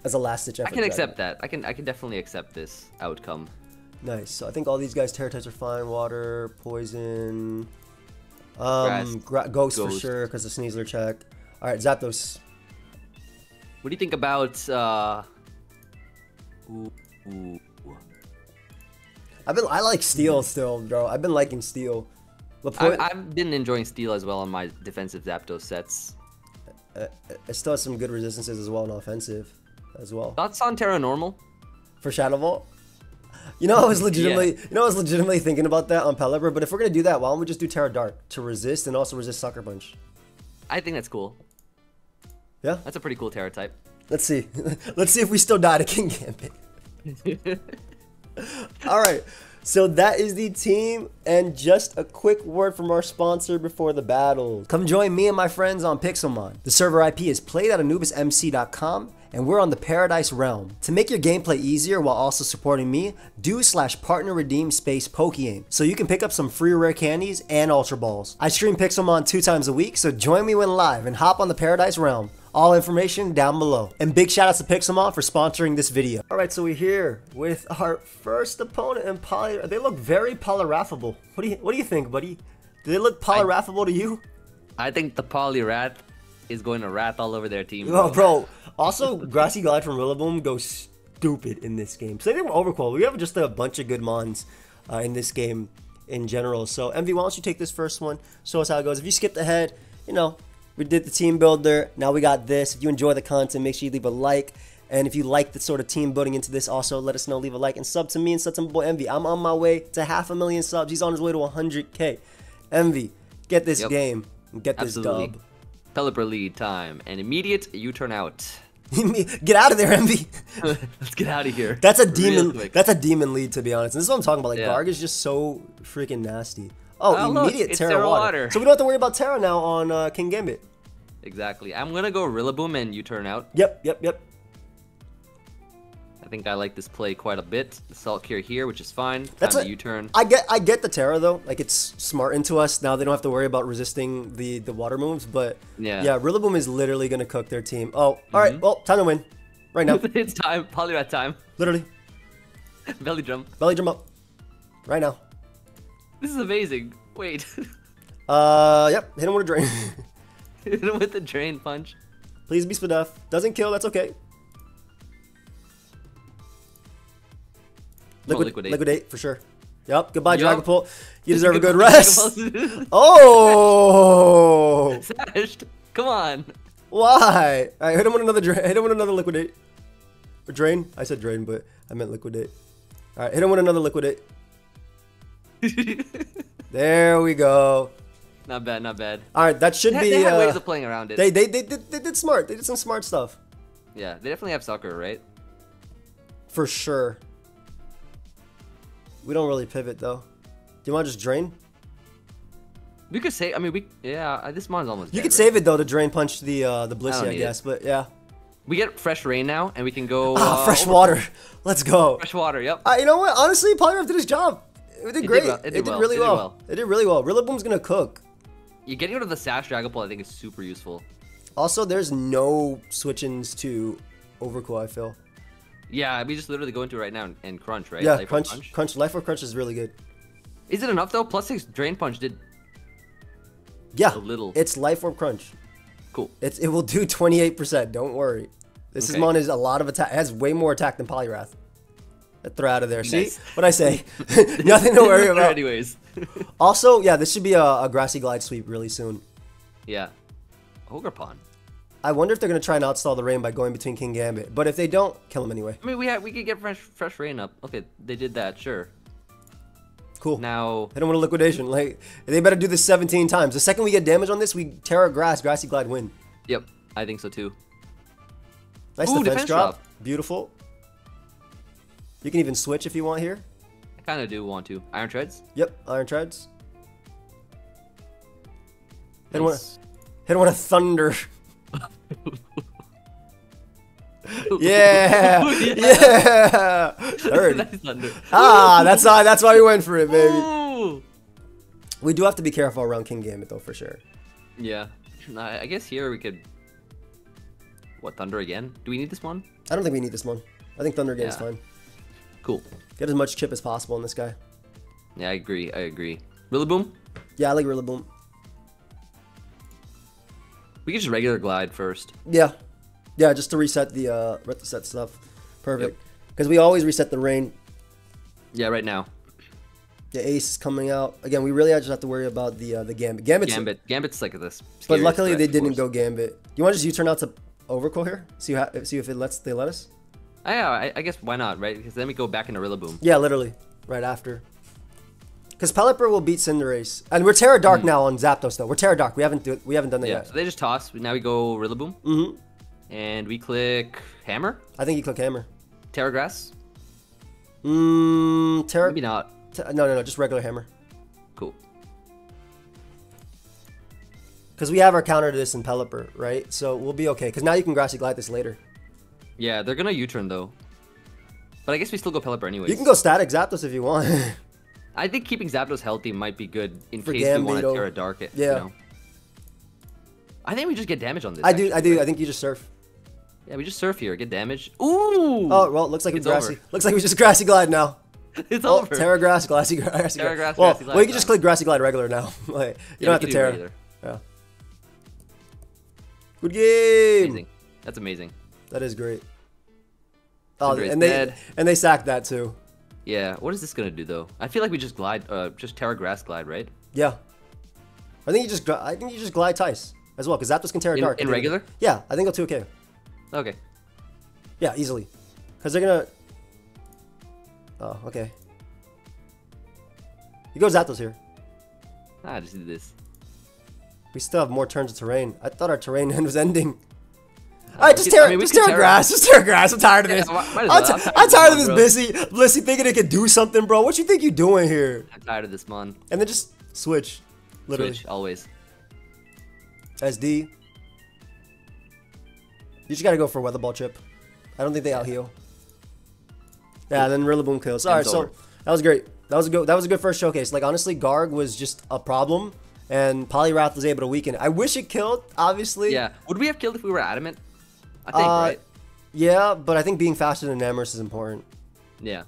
As a last ditch effort. I can dragon. accept that. I can I can definitely accept this outcome. Nice. So I think all these guys Tera types are fine. Water, poison, um, gra- ghost, for sure because the Sneasler check. All right, Zapdos. What do you think about uh ooh, ooh. I've been I like Steel still, bro. I've been liking Steel. But I, I've been enjoying steel as well on my defensive Zapdos sets. uh, it still has some good resistances as well and offensive as well. Thoughts on Tera Normal? For Shadow Ball. You know, I was legitimately, you know, I was legitimately thinking about that on Pelipper. But if we're gonna do that, why don't we just do Tera Dark to resist and also resist Sucker Punch? I think that's cool. Yeah. That's a pretty cool Tera type. Let's see. Let's see if we still die to Kingambit. All right. So that is the team, and just a quick word from our sponsor before the battle. Come join me and my friends on Pixelmon. The server IP is played at AnubisMC.com, and we're on the Paradise Realm. To make your gameplay easier while also supporting me, do slash partner redeem space Pokeaim, so you can pick up some free rare candies and Ultra Balls. I stream Pixelmon two times a week, so join me when live and hop on the Paradise Realm. All information down below. And big shout outs to Pixelmon for sponsoring this video. Alright, so we're here with our first opponent in Poly. They look very Polyraffable. What do you what do you think, buddy? Do they look Polyraffable to you? I think the Poliwrath is going to wrath all over their team. Oh, bro. Also, Grassy Glide from Rillaboom goes stupid in this game. Same thing with Overqwil. We have just a bunch of good mons uh, in this game in general. So, Emvee, why don't you take this first one? Show us how it goes. If you skipped ahead, you know, we did the team builder. Now we got this. If you enjoy the content, make sure you leave a like. And if you like the sort of team building into this, also let us know. Leave a like and sub to me and sub to my boy Emvee. I'm on my way to half a million subs. He's on his way to 100k. Emvee, get this Yep. game and get this Absolutely. dub. Pelipper lead time. And immediate U-turn out. get out of there, Emvee. Let's get out of here. That's a demon. That's a demon lead, to be honest. And this is what I'm talking about. Like Yeah. Garg is just so freaking nasty. Oh, Oh, immediate it's Tera, Tera water. Water. So we don't have to worry about Tera now on uh, Kingambit. Exactly. I'm gonna go Rillaboom and U-turn out. Yep, yep, yep. I think I like this play quite a bit. The Salt Cure here, which is fine. That's Time a- U-turn. I get, I get the Tera though. Like it's smart into us now. They don't have to worry about resisting the the water moves. But Yeah. yeah, Rillaboom is literally gonna cook their team. Oh, all right. Mm-hmm. Well, time to win. Right now, it's time. Poliwrath time. literally. Belly drum. Belly drum up. Right now. This is amazing. Wait. Uh, yep. Hit him with a drain. Hit him with the drain punch. Please be Spadef. Doesn't kill. That's okay. Liquid, liquidate. liquidate. for sure. Yep. Goodbye, Yup. Dragapult. You deserve a good rest. Oh, Sashed. Come on. why? All right, hit him with another drain. Hit him with another liquidate. Or drain? I said drain, but I meant liquidate. All right, hit him with another liquidate. There we go. not bad, not bad. All right, that should They, be. they had uh, ways of playing around it. they, they, they, did, they did smart. They did some smart stuff. yeah, they definitely have soccer, right? For sure. We don't really pivot though. Do you want to just drain? We could save. I mean, we. Yeah, uh, this mon's almost. You dead, could right? save it though to drain punch the uh, the I Blissey, I, need guess. But yeah. We get fresh rain now, and we can go. Ah, uh, fresh over- water. Let's go. Fresh water. Yep. Uh, you know what? Honestly, Poliwrath did his job. It did did great. well. It did, really It did well. well. It did really well. Rillaboom's gonna cook. You getting rid of the Sash Dragapult, I think, is super useful. Also, there's no switch-ins to Overqwil. I feel. Yeah, we just literally go into it right now and, and crunch, right? Yeah, Life Orb crunch, crunch, Life Orb Crunch is really good. Is it enough though? Plus six drain punch did Yeah, A little. It's Life Orb Crunch. cool. It's it will do 28%. Don't worry. This is Okay. mon is a lot of attack. It has way more attack than Poliwrath. Throw out of there. See what I say? Nothing to worry about. Anyways. Also, yeah, this should be a, a grassy glide sweep really soon. yeah. Ogerpon. I wonder if they're gonna try and outstall the rain by going between Kingambit. But if they don't, kill him anyway. I mean, we had, we could get fresh fresh rain up. Okay, they did that. Sure. Cool. Now, They don't want a liquidation. Like they better do this 17 times. The second we get damage on this, we Tera Grass, Grassy Glide win. yep, I think so too. Nice Ooh, defense, defense drop. drop. Beautiful. You can even switch if you want here. I kind of do want to. Iron Treads. Yep, Iron Treads. Hit one, Nice. hit one of Thunder. Yeah, yeah. Third. nice. Ah, that's why. That's why we went for it, baby. Ooh. We do have to be careful around Kingambit though, for sure. Yeah. I I guess here we could. What thunder again? Do we need this one? I don't think we need this one. I think Thunder again Yeah. fine. Cool. Get as much chip as possible on this guy. Yeah, I agree. I agree. Rillaboom. Yeah, I like Rillaboom. We could just regular glide first. Yeah, yeah, just to reset the uh, reset stuff. Perfect. Because we always reset the rain. Yeah, right now. The ace is coming out again. We really just have to worry about the uh, the gambit. Gambit's, Gambit. Gambit's like this. but luckily they didn't go gambit. You want to just U-turn out to Overqwil here? See how, see if it lets they let us. Oh, yeah, I, I guess why not, right? Because then we go back into Rillaboom. Yeah, literally right after. Because Pelipper will beat Cinderace, and we're Tera Dark now on Zapdos though. We're Tera Dark. We haven't do, we haven't done that. Yeah. yet. So they just toss. Now we go Rillaboom. Mm-hmm. And we click Hammer. I think you click Hammer. Tera Grass. Mmm, Tera. Maybe not. Te- no, no, no, just regular Hammer. Cool. Because we have our counter to this in Pelipper, right? So we'll be okay. Because now you can Grassy Glide this later. Yeah, they're gonna U-turn though. But I guess we still go Pelipper anyways. You can go Static Zapdos if you want. I think keeping Zapdos healthy might be good in For case we want to Gambito. Tera Dark it. Yeah. You know? I think we just get damage on this. I do, I do. I think you just surf. Yeah, we just surf here, get damage. Ooh! Oh well, it looks like we It's grassy. over. Looks like we just grassy glide now. it's Oh, over. Tera Grass, Grassy, grassy Tera. Grass, well, Grassy Glide well, you can just click Grassy Glide regular now. like, you Yeah, don't have to Tera. regular. Yeah. Good game. Amazing. That's amazing. That is great. Oh, and they dead. and they sacked that too. Yeah, what is this gonna do though? I feel like we just glide, uh, just Tera Grass glide, right? Yeah. I think you just I think you just glide Tice as well because Zapdos can Tera In- Dark. in regular? Yeah, I think it'll 2K. Okay. Yeah, easily. Because they're gonna. Oh, okay. You go Zapdos here. Ah, just did this. We still have more turns of terrain. I thought our terrain end was ending. Alright, just tear, I mean, just tear Tera- grass. Just tear grass. I'm tired of this. might I'm. I'm tired I'm of tired of this Blissey. Blissey thinking it could do something, bro. What you think you're doing here? I'm tired of this mon. And then just switch. Literally. Switch always. SD. You just gotta go for Weather Ball Chip. I don't think they out heal. Yeah, then Rillaboom kills. Alright, Game's so over. that was great. That was a good that was a good first showcase. Like honestly, Garg was just a problem and Poliwrath was able to weaken. I wish it killed, obviously. Yeah. Would we have killed if we were adamant? I think, Uh, right? Yeah, but I think being faster than Namorous is important. Yeah.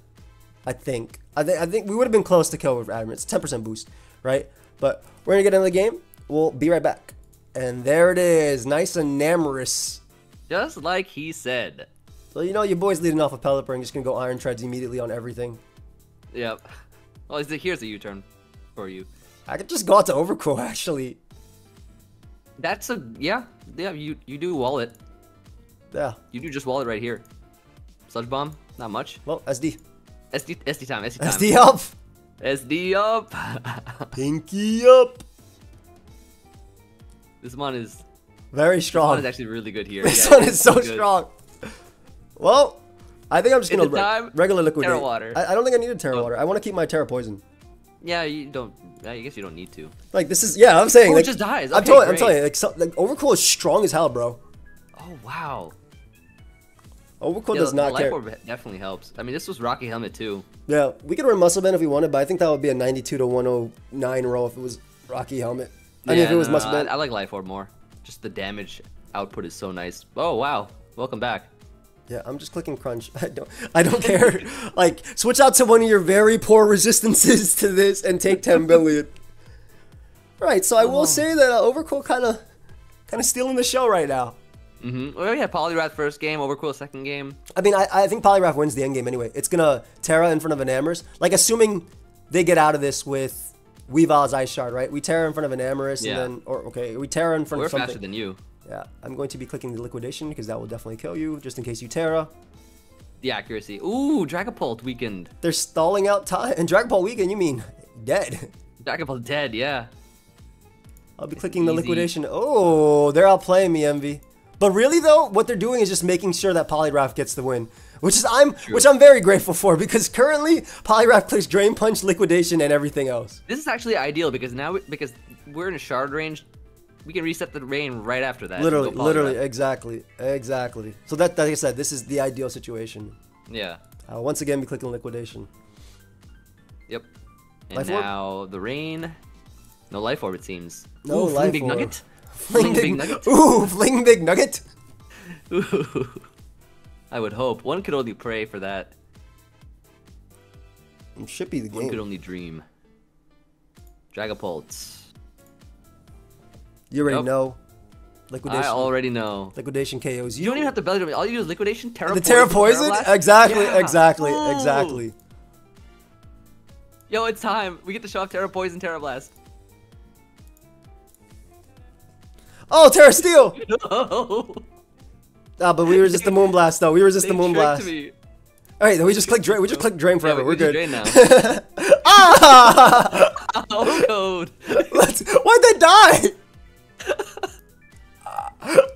I think. I think I think we would have been close to kill with Adamant. It's 10% boost, right? But we're gonna get into the game. We'll be right back. And there it is, nice and Namorous. Just like he said. So you know your boy's leading off a Pelipper and just gonna go Iron Treads immediately on everything. Yep. Well, here's a U-turn for you. I could just go out to Overqwil actually. That's a yeah, yeah. You you do wallet. Yeah. You do just wallet right here. Sludge bomb, not much. Well, SD. SD SD time, SD time. SD up. SD up. Pinky up. this one is Very strong. is actually really good here. This Yeah, one is so good. strong. Well, I think I'm just re- time, regular liquidate. Tera Water. I, I don't think I need a Tera Oh. Water. I want to keep my Tera Poison. Yeah, you don't. I guess you don't need to. Like this is yeah. I'm saying Oh, it just dies. I'm Okay, telling I'm telling you like, so, like Overqwil is strong as hell, bro. Oh wow. Overqwil Yeah, does not life care. orb definitely helps. I mean, this was Rocky Helmet too. Yeah, we could run Muscle Band if we wanted, but I think that would be a 92 to 109 roll if it was Rocky Helmet. I mean, if it was no, Muscle no, Band. I, I like Life Orb more. Just the damage output is so nice. Oh wow, welcome back. Yeah, I'm just clicking crunch. I don't I don't care. like switch out to one of your very poor resistances to this and take 10 billion. Right, so I Oh. will say that uh, kind of kind of stealing the show right now. Mm-hmm. Oh yeah, Poliwrath first game, Overqwil second game. I mean, I, I think Poliwrath wins the end game anyway. It's gonna Tera in front of Enamorus. Like, assuming they get out of this with Weavile's Ice Shard, right? We Tera in front of Enamorus, Yeah. and then, or okay, we Tera in front We're of something. We're faster than you. yeah, I'm going to be clicking the Liquidation because that will definitely kill you, just in case you Tera. The accuracy. Ooh, Dragapult weakened. They're stalling out time. And Dragon Ball Weekend, you mean dead? Dragapult dead, yeah. I'll be clicking the liquidation. Oh, they're outplaying me, Emvee. But really though, what they're doing is just making sure that Poliwrath gets the win, which is I'm which I'm very grateful for because currently Poliwrath plays Drain Punch, Liquidation, and everything else. This is actually ideal because now we- because we're in a shard range, we can reset the rain right after that. Literally, literally, exactly, exactly. So that, like I said, this is the ideal situation. Yeah. Uh, once again, we click on Liquidation. Yep. And Life orb? the rain. No life orb it seems. No Ooh, Fling life big orb. nugget. Fling big big nugget. Ooh, fling big nugget. Ooh. I would hope. One could only pray for that. It should be the game. One could only dream. Dragapult. You already Yep. know. Liquidation. I already know. Liquidation KOs You don't even have to belly drum. All you do is liquidation, tera The Tera Poison? Exactly, Yeah. exactly, Ooh. exactly. Yo, it's time. We get to show off Tera Poison, Tera Blast. Oh, Tera Steel! No. Ah, but we resist the Moonblast though. We resist They the Moonblast. me. Alright, then we just click drain. We just click drain Yeah, forever. we- We're good. drain now. ah! Oh, code. Let's, why'd they die?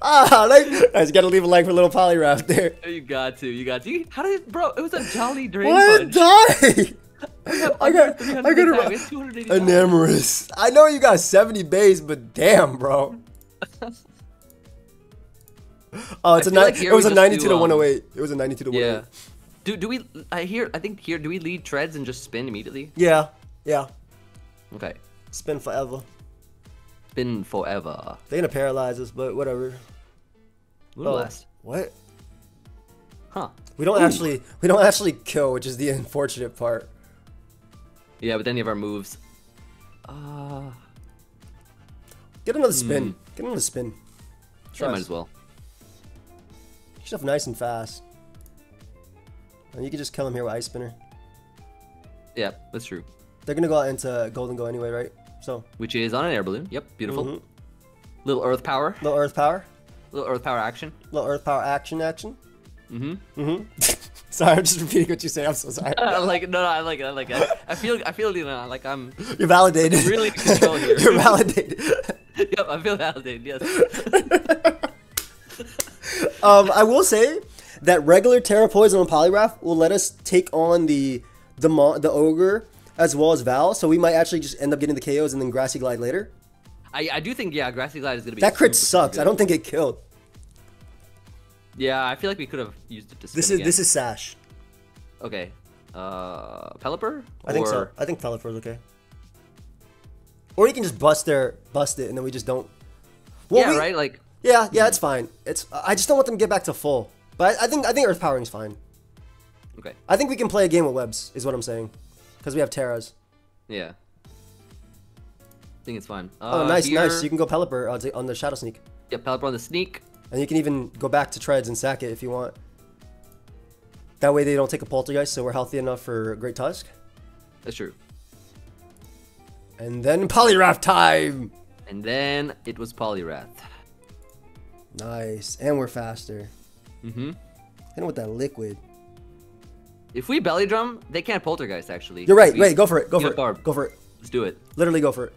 ah, like, guys, gotta leave a like for little Poliwrath there. You got to. You got to. You- How did bro? It was a jolly drain What punch. die? I got, I got attack. We a had 280 attack. Enamorus. I know you got 70 base, but damn, bro. Oh, it's I a feel ni- like it was a 92 do, to um, 108. It was a 92 to Yeah. 108. Do do we? I hear. I think here. Do we lead treads and just spin immediately? Yeah, yeah. Okay. Spin forever. Spin forever. They're gonna paralyze us, but whatever. Moonblast. What? Huh. We don't actually we don't actually kill, which is the unfortunate part. Yeah, with any of our moves. Uh, Get another spin. Get another spin. yeah, might as well. Stuff nice and fast. And you can just kill him here with Ice Spinner. Yeah, that's true. They're gonna go out into Gholdengo anyway, right? So, Which is on an air balloon. Yep, beautiful. Mhm. Little Earth power. little Earth Power. Little Earth power action. Little Earth Power action action. Mm-hmm. Mm-hmm. sorry, I'm just repeating what you say. I'm so sorry. I like. No, no, I like it. I like it. I feel. I feel. You know, like I'm. You're validated. Really in control here. You're validated. yep, I feel validated. Yes. um, I will say that regular Tera Poison on Poliwrath will let us take on the the mon- the ogre as well as Val, so we might actually just end up getting the KOs and then Grassy Glide later. I, I do think yeah, Grassy Glide is gonna be. That crit sucks. I don't think it killed. Yeah, I feel like we could have used it to. This is again. this is Sash. okay. Uh, Pelipper. I think so. I think Pelipper's okay. Or you can just bust their bust it and then we just don't. Well, yeah, we- right. Like Yeah, yeah, it's fine. It's I just don't want them to get back to full. But I, I think I think Earth Powering's fine. okay. I think we can play a game with webs, is what I'm saying, because we have Teras. Yeah. I think it's fine. Oh, Uh, nice, here- nice. You can go Pelipper on the- on the Shadow Sneak, Yeah, Pelipper on the sneak. and you can even go back to Treads and sack it if you want. That way they don't take a Poltergeist, so we're healthy enough for Great Tusk. That's true. And then Poliwrath time. And then it was Poliwrath. Nice, and we're faster. Mm-hmm. And with that liquid. If we belly drum, they can't poltergeist actually. You're right. Wait, go for it. Go for it. barb. Go for it. Let's do it. Literally go for it.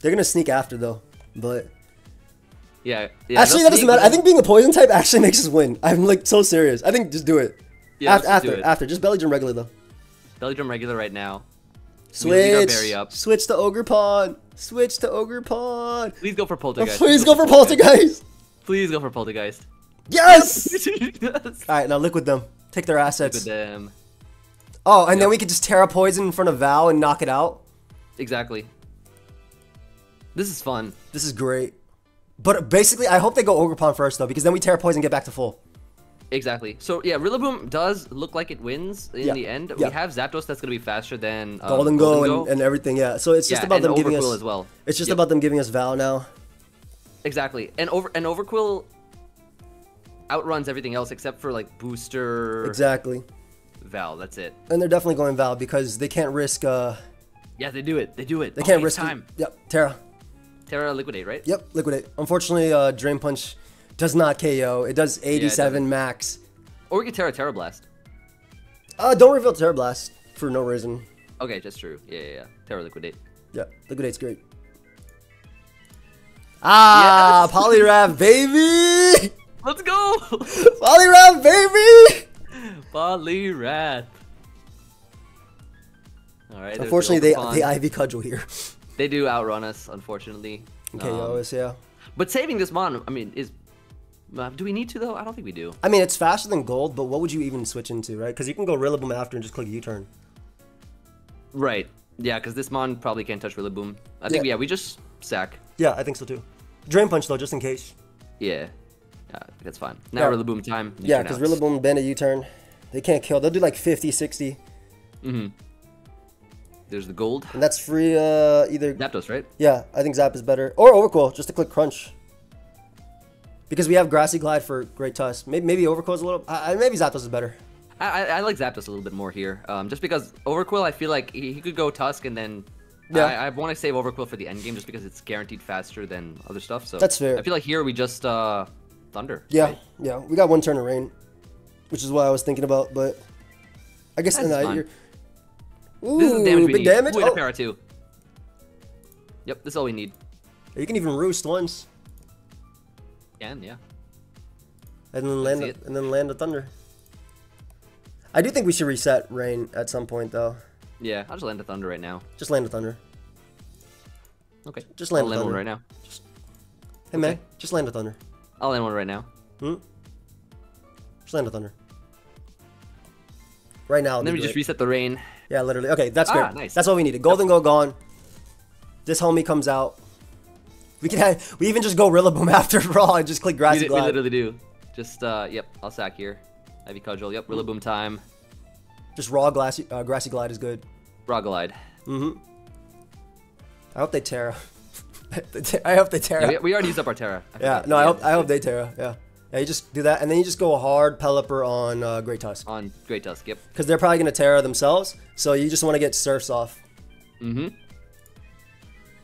They're gonna sneak after though, but Yeah. yeah actually that doesn't matter. I think being a poison type actually makes us win. I'm like so serious. I think just do it. Yeah, after after, after just belly drum regular though. belly drum regular right now. We leave our Switch. Switch to Ogerpon. Switch to Ogerpon. Please go for poltergeist. Please go for poltergeist. Please go for poltergeist. Yes. yes. All right, now liquid them. Take their assets. With them. Oh, and then we could just Tera Poison in front of Val and knock it out. Exactly. This is fun. This is great. But basically, I hope they go Ogerpon first though, because then we Tera Poison and get back to full. Exactly. So yeah, Rillaboom does look like it wins in Yeah, the end. yeah. We have Zapdos that's gonna be faster than um, Gholdengo, and, and everything. Yeah. So it's just yeah, about them giving us. as well. It's just Yep. about them giving us Val now. Exactly. And over and Overqwil outruns everything else except for like booster Exactly. Val. That's it. And they're definitely going Val because they can't risk. uh Yeah, they do it. They do it. They can't risk. time. Yep. Tera. Tera liquidate, right? Yep. Liquidate. Unfortunately, uh, Drain Punch does not KO. It does 87 doesn't. max. Or we could Tera Tera Blast. Uh, don't reveal Tera Blast for no reason. Okay, that's true. Yeah, yeah, yeah. Tera liquidate. Yeah, Liquidate's great. Ah, Yes. Poliwrath, baby! Let's go! Poliwrath, baby! Poliwrath. All right. Unfortunately, they they Ivy Cudgel here. they do outrun us, unfortunately. Okay, Um, yeah. But saving this mon, I mean, is uh, do we need to though? I don't think we do. I mean, it's faster than gold, but what would you even switch into, right? Because you can go Rillaboom after and just click U-turn. Right. Yeah, because this mon probably can't touch Rillaboom. I think Yeah. yeah, we just sack. Yeah, I think so too. Drain Punch though, just in case. Yeah. Yeah, that's fine. Now Yeah. Rillaboom time. Yeah, because. Rillaboom bend a U-turn. They can't kill. They'll do like 50, 60. There's the gold. And that's free uh, either... Zapdos, right? Yeah, I think Zap is better. Or Overqwil, just to click Crunch. Because we have Grassy Glide for Great Tusk. Maybe, maybe Overqwil's a little... Maybe Zapdos is better. I, I, like Zapdos a little bit more here, um, just because Overqwil. I feel like he, he could go Tusk and then. Yeah. I, I want to save Overqwil for the end game just because it's guaranteed faster than other stuff. So That's fair. I feel like here we just uh, Thunder. Yeah, right? yeah. We got one turn of rain, which is what I was thinking about, but I guess That's fine. you're... This is Ooh, damage we big need. damage? Ooh, and a Oh, para too. Yep, this is all we need. you can even roost once, Can yeah. and then land, a, and then land a thunder. I do think we should reset rain at some point, though. Yeah, I'll just land a Thunder right now. Just land a thunder. Okay. Just land I'll a land one Thunder. right now. Hey man, just land a thunder. I'll land one right now. Hmm. Just land a thunder. Right now. Then we just reset the rain. Yeah, literally. Okay, that's Ah, great. nice. That's what we needed. Golden Go gone. This homie comes out. We can have, we even just go Rillaboom after Raw and just click We, Grassy we Glide. literally do. Just uh, yep. I'll sack here. Ivy Cudgel. Yep. Rillaboom time. Just Raw Glassy, uh, Grassy Glide is good. Raw Glide. Mm-hmm. I hope they Tera. I hope they Tera. Yeah, Yeah, we, we already used up our Tera. I forgot. no, I hope I hope they Tera. Yeah. Yeah, you just do that, and then you just go a hard Pelipper on uh, Great Tusk. On Great Tusk. Yep. Because they're probably going to Tera themselves, so you just want to get Surfs off. Mm-hmm.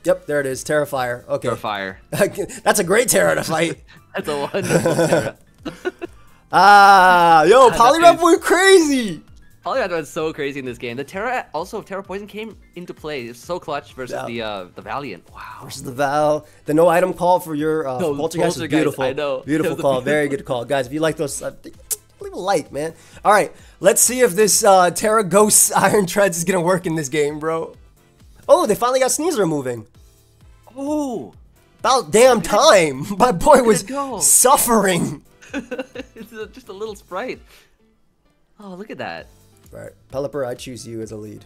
Yep, there it is. Terrifier. Okay. Fire. That's a great Tera to fight. That's a wonderful Tera. ah, yo, Poliwrath went crazy. Polygon went so crazy in this game. The Tera also Tera Poison came into play. It's so clutch versus Yeah. the uh, the Valiant. Wow. Versus the Val. The no item call for your uh, No, Poltergeist is beautiful. I know. Beautiful was call. Very good call. Guys, if you like those, uh, leave a like, man. All right, let's see if this uh, Tera Ghost Iron Treads is going to work in this game, bro. Oh, they finally got Sneasel moving. Oh. About damn time. My boy was go? suffering. it's just a little sprite. Oh, look at that. Right, Pelipper, I choose you as a lead.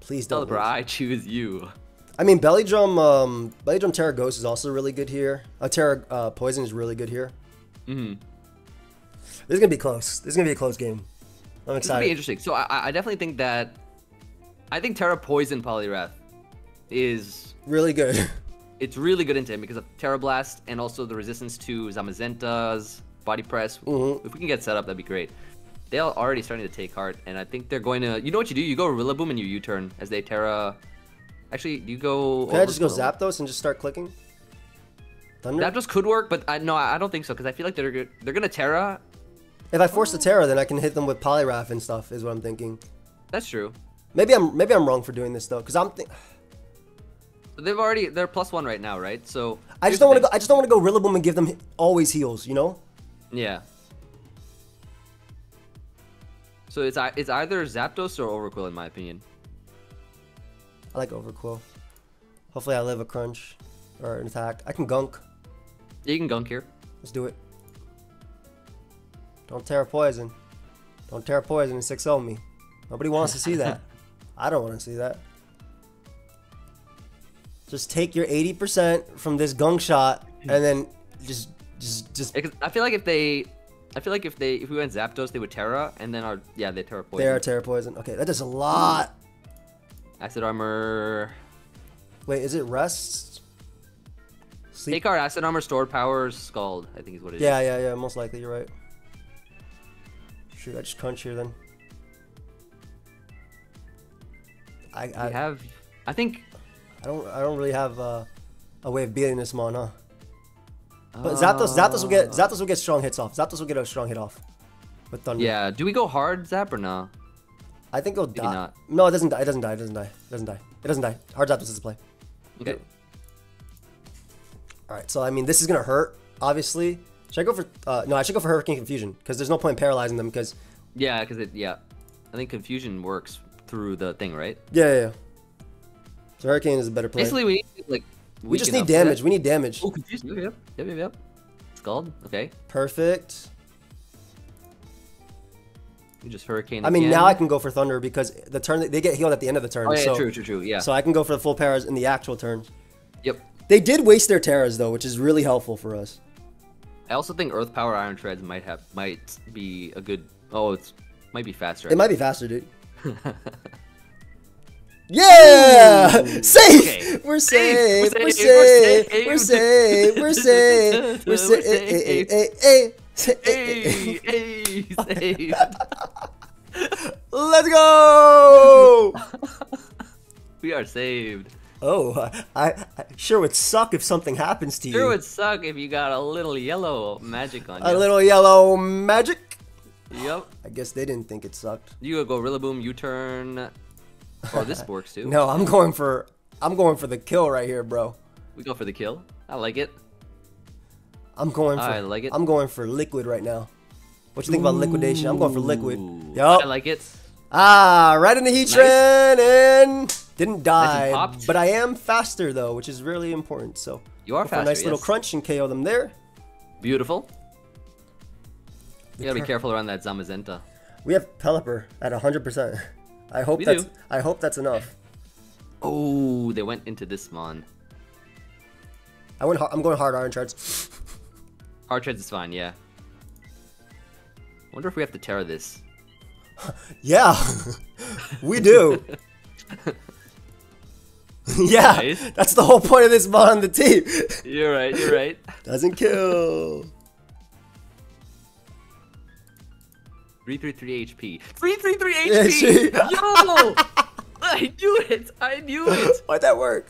Please don't. Celebrate, lose. I choose you. I mean, Belly Drum, um, Belly Drum Tera Ghost is also really good here. Uh, Tera uh, Poison is really good here. Mm-hmm. This is gonna be close. This is gonna be a close game. I'm excited. It's gonna be interesting. So I, I definitely think that I think Tera Poison Poliwrath is Really good. it's really good into him because of Tera Blast and also the resistance to Zamazenta's body press. Mhm. If we can get set up, that'd be great. They are already starting to take heart, and I think they're going to. You know what you do? You go Rillaboom and you U-turn as they Tera. Actually, you go. Can I just go. Zapdos and just start clicking? Thunder? That just could work, but I no, I don't think so because I feel like they're they're gonna Tera. if I force the Tera, then I can hit them with Poliwrath and stuff. Is what I'm thinking. That's true. Maybe I'm maybe I'm wrong for doing this though, because I'm they've already they're plus one right now, right? So I just don't want to go. I just don't want to go Rillaboom and give them always heals. You know? Yeah. So it's it's either Zapdos or Overqwil in my opinion. I like Overqwil. Hopefully, I live a crunch or an attack. I can gunk. You can gunk here. Let's do it. Don't Tera Poison. Don't Tera Poison and 6 me. Nobody wants to see that. I don't want to see that. Just take your 80% from this gunk shot and then just just just Because I feel like if they, I feel like if they if we went Zapdos, they would Tera, and then our yeah they Tera Poison. there Tera Poison. Okay, that does a lot. Acid Armor. Wait, is it rest? Sleep. Take our acid armor, stored powers, scald. I think is what it is. Yeah, yeah, yeah. Most likely, you're right. Shoot, I just crunch here then. I We I, have. I think. I don't I don't really have uh, a way of beating this mon, huh? But Zapdos Zapdos will get uh, Zapdos will get strong hits off. Zapdos will get a strong hit off with Thunder. Yeah. Do we go hard zap or no? I think it'll die. not. No, it doesn't die. It doesn't die. It doesn't die. It doesn't die. It doesn't die. Hard Zapdos is the play. Okay. All right. So I mean, this is gonna hurt. Obviously, should I go for? Uh, no, I should go for Hurricane Confusion because there's no point in paralyzing them because Yeah, because it. Yeah. I think confusion works through the thing, right? yeah, yeah. yeah. So Hurricane is a better play. Basically, we need like. we just need damage. that- We need damage. Oh, confusion. Yep, yep, yep, yep, yep. Scald. Okay. Perfect. We just hurricane. I mean, again. now I can go for Thunder because the turn they get healed at the end of the turn. Oh yeah, so, true, true, true. Yeah. so I can go for the full paras in the actual turns. yep. They did waste their Teras though, which is really helpful for us. I also think Earth Power Iron Treads might have might be a good. Oh, it's might be faster. It might be faster, dude. Yeah! Ooh, Safe! okay. We're Safe, safe! we're safe. We're safe, safe! we're safe! We're safe! We're We're safe! safe. Hey, hey, hey, saved. Let's go! we are saved. Oh, I, I sure would suck if something happens to you. Sure would suck if you got a little yellow magic on you. A little yellow magic. Yep. I guess they didn't think it sucked. You go Rillaboom, U-turn. Oh, this works too. No, I'm going for I'm going for the kill right here, bro. We go for the kill. I like it. I'm going for I like it. I'm going for liquid right now. What you think about liquidation? I'm going for liquid. Yup. I like it. Ah, right in the heat Nice. train and didn't die. popped. but I am faster though, which is really important. So You are go for a faster. nice little crunch and KO them there. Beautiful. You gotta be careful around that Zamazenta. We have Pelipper at 100%. I hope We that's do. I hope that's enough. Oh, they went into this mon. I went. I'm going hard iron charts. Hard treads is fine, yeah. Wonder if we have to tear this. Yeah, we do. yeah, Nice. that's the whole point of this mod on the team. You're right, you're right. Doesn't kill. 333 HP. 333 Yeah, see? HP! Yo! I knew it! I knew it! Why'd that work?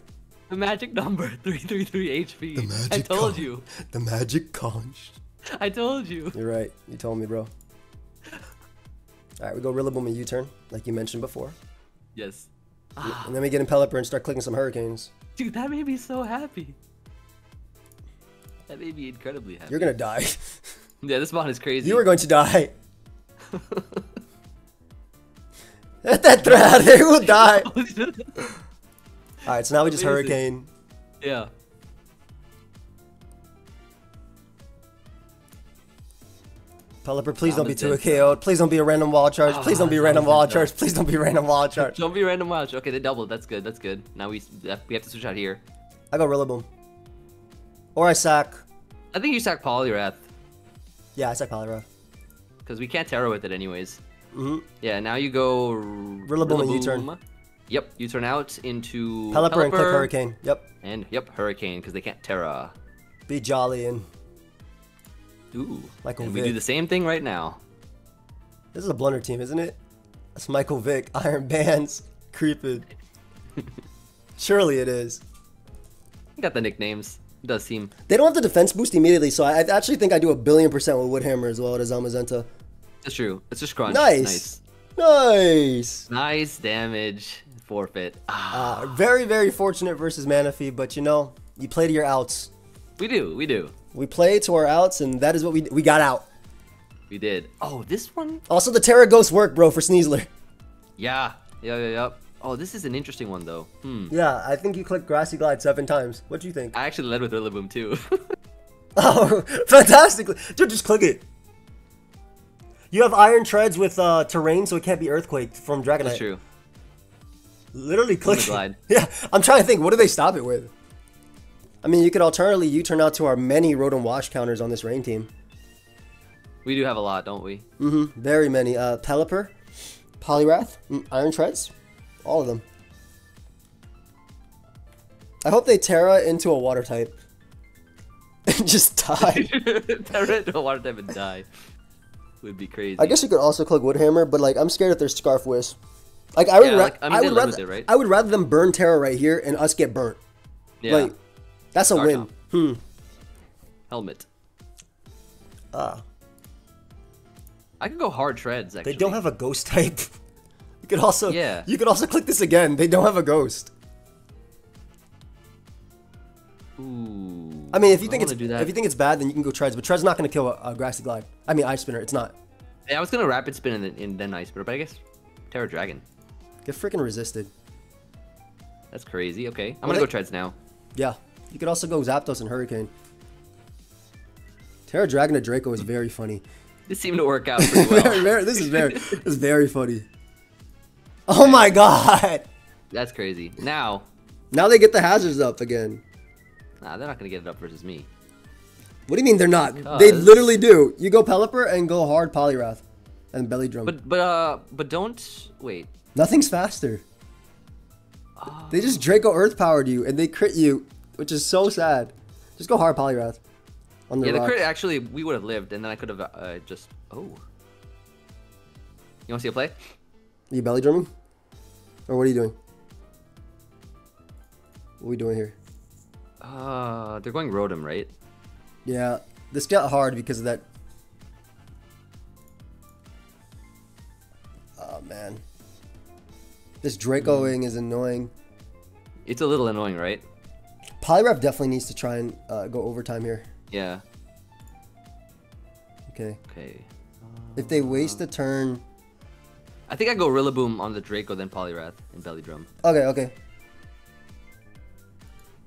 The magic number, 333 HP. The magic I told con- you. The magic conch. I told you. You're right. You told me, bro. All right, we go Rillaboom and U-turn, like you mentioned before, Yes. Ah. and then we get in Pelipper and start clicking some hurricanes. Dude, that made me so happy. That made me incredibly happy. You're gonna die. Yeah, this mod is crazy. you are going to die. Let that out there. will die. All right, so now we just Amazing. hurricane. yeah. Pelipper, please don't be too. KO'd. Please don't be a random wall charge. Please don't be Ah, random wall charge. Please don't be a random wall charge. Don't be random watch. Okay, they doubled. That's good. That's good. Now we we have to switch out here. I go Rillaboom. Or I sack. I think you sack Poliwrath Yeah, I sack Poliwrath. Because we can't Tera with it anyways. Mm-hmm. Yeah, now you go Rillaboom and U-turn. Yep, you turn out into Pelipper and click Hurricane. Yep. And yep, Hurricane because they can't Tera. Be jolly and Ooh. Michael and we do the same thing right now. this is a blunder team, isn't it? That's Michael Vick, Iron Bands, Creeping. Surely it is. You got the nicknames. Does seem. They don't have the defense boost immediately, so I, I actually think I do a billion percent with Woodhammer as well as Zamazenta. That's true. It's just crunch. Nice. Nice. Nice. Nice damage. Forfeit. Ah, Uh, very, very fortunate versus Manaphy, but you know, you play to your outs. we do. We do. We play to our outs, and that is what we we got out. We did. Oh, this one? Also, the Tera Ghost work, bro, for Sneasler. Yeah. Yeah, yeah, yeah. Oh, this is an interesting one, though. Hmm. Yeah, I think you clicked Grassy Glide seven times. What do you think? I actually led with Rillaboom, too. Oh, fantastically. Dude, just click it. You have Iron Treads with uh, terrain, so it can't be Earthquake from Dragonite. That's true. Literally click it. Glide. Yeah, I'm trying to think. What do they stop it with? I mean, you could alternately U-turn out to our many Rotom Wash counters on this rain team. We do have a lot, don't we? Mm-hmm. Very many. Uh, Pelipper, Poliwrath, mm, Iron Treads, all of them. I hope they Tera into a water type. and just die. Tyranitar water type and die. Would be crazy. I guess you could also click Woodhammer, but like I'm scared if there's Scarf Whiz. Like I would, Yeah, ra- like, I mean, I would rather, it, right? I would rather them burn Terra right here and us get burnt. yeah. Like that's a Dark win. Elf. Hmm. Helmet. Ah, I can go hard treads. Actually. they don't have a ghost type. you could also Yeah. You could also click this again. They don't have a ghost. Ooh. I mean, if you I think it's do that. if you think it's bad, then you can go Treads. But Treads not going to kill a, a Grassy Glide. I mean, Ice Spinner. It's not. Yeah, I was gonna rapid spin and then, and then ice spinner, but I guess Tera Dragon. Get freaking resisted. That's crazy. Okay, I'm Well, gonna they- go treads now. Yeah. You could also go Zapdos and Hurricane. Tera Dragon to Draco is very funny. This seemed to work out pretty well. very, very, this is very, this is very funny. Oh my god! That's crazy. Now, Now they get the hazards up again. nah, they're not gonna get it up versus me. What do you mean they're not? They literally do. You go Pelipper and go hard Poliwrath, and Belly Drum. But but uh but don't wait. Nothing's faster. They just Draco Earth powered you and they crit you, which is so sad. Just go hard Poliwrath. On the Yeah, the crit actually we would have lived, and then I could have uh, just oh. You want to see a play? Are you belly drumming? Or what are you doing? What are we doing here? Uh, they're going Rotom, right? Yeah, this got hard because of that. Oh man. This Dracoing is annoying. It's a little annoying, right? Poliwrath definitely needs to try and uh, go overtime here. Yeah. Okay. Okay. If they waste a turn. I think I go Rillaboom on the Draco, then Poliwrath and Belly Drum. Okay, okay.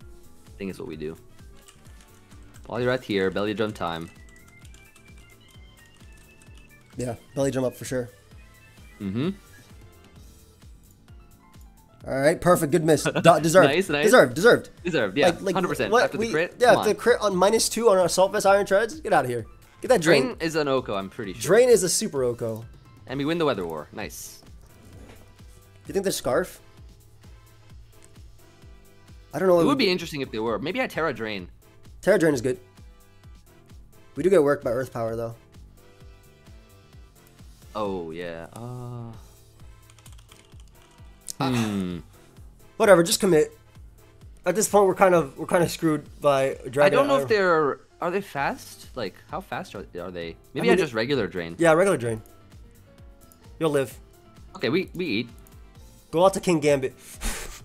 I think it's what we do. Poliwrath here, Belly Drum time. Yeah, belly drum up for sure. Mm-hmm. All right, perfect. Good miss. Do- deserved. Nice, nice. Deserved. Deserved. Deserved, yeah. 100%. what- After the we- crit, Yeah, the crit on minus two on our Assault Vest Iron Treads. Get out of here. Get that drain. Drain is an OHKO, I'm pretty sure. Drain is a super OHKO. And we win the Weather War. Nice. Do You think there's Scarf? I don't know. It would be interesting if they were. Maybe I Tera Drain. Tera Drain is good. We do get worked by Earth Power though. Oh, yeah. Uh... Hmm. Whatever, just commit. At this point, we're kind of we're kind of screwed by dragon. I don't know if they're... Are they fast? Like, how fast are, are they? Maybe I, mean, just regular Drain. Yeah, regular Drain. You'll live. Okay, we, we eat. Go out to Kingambit.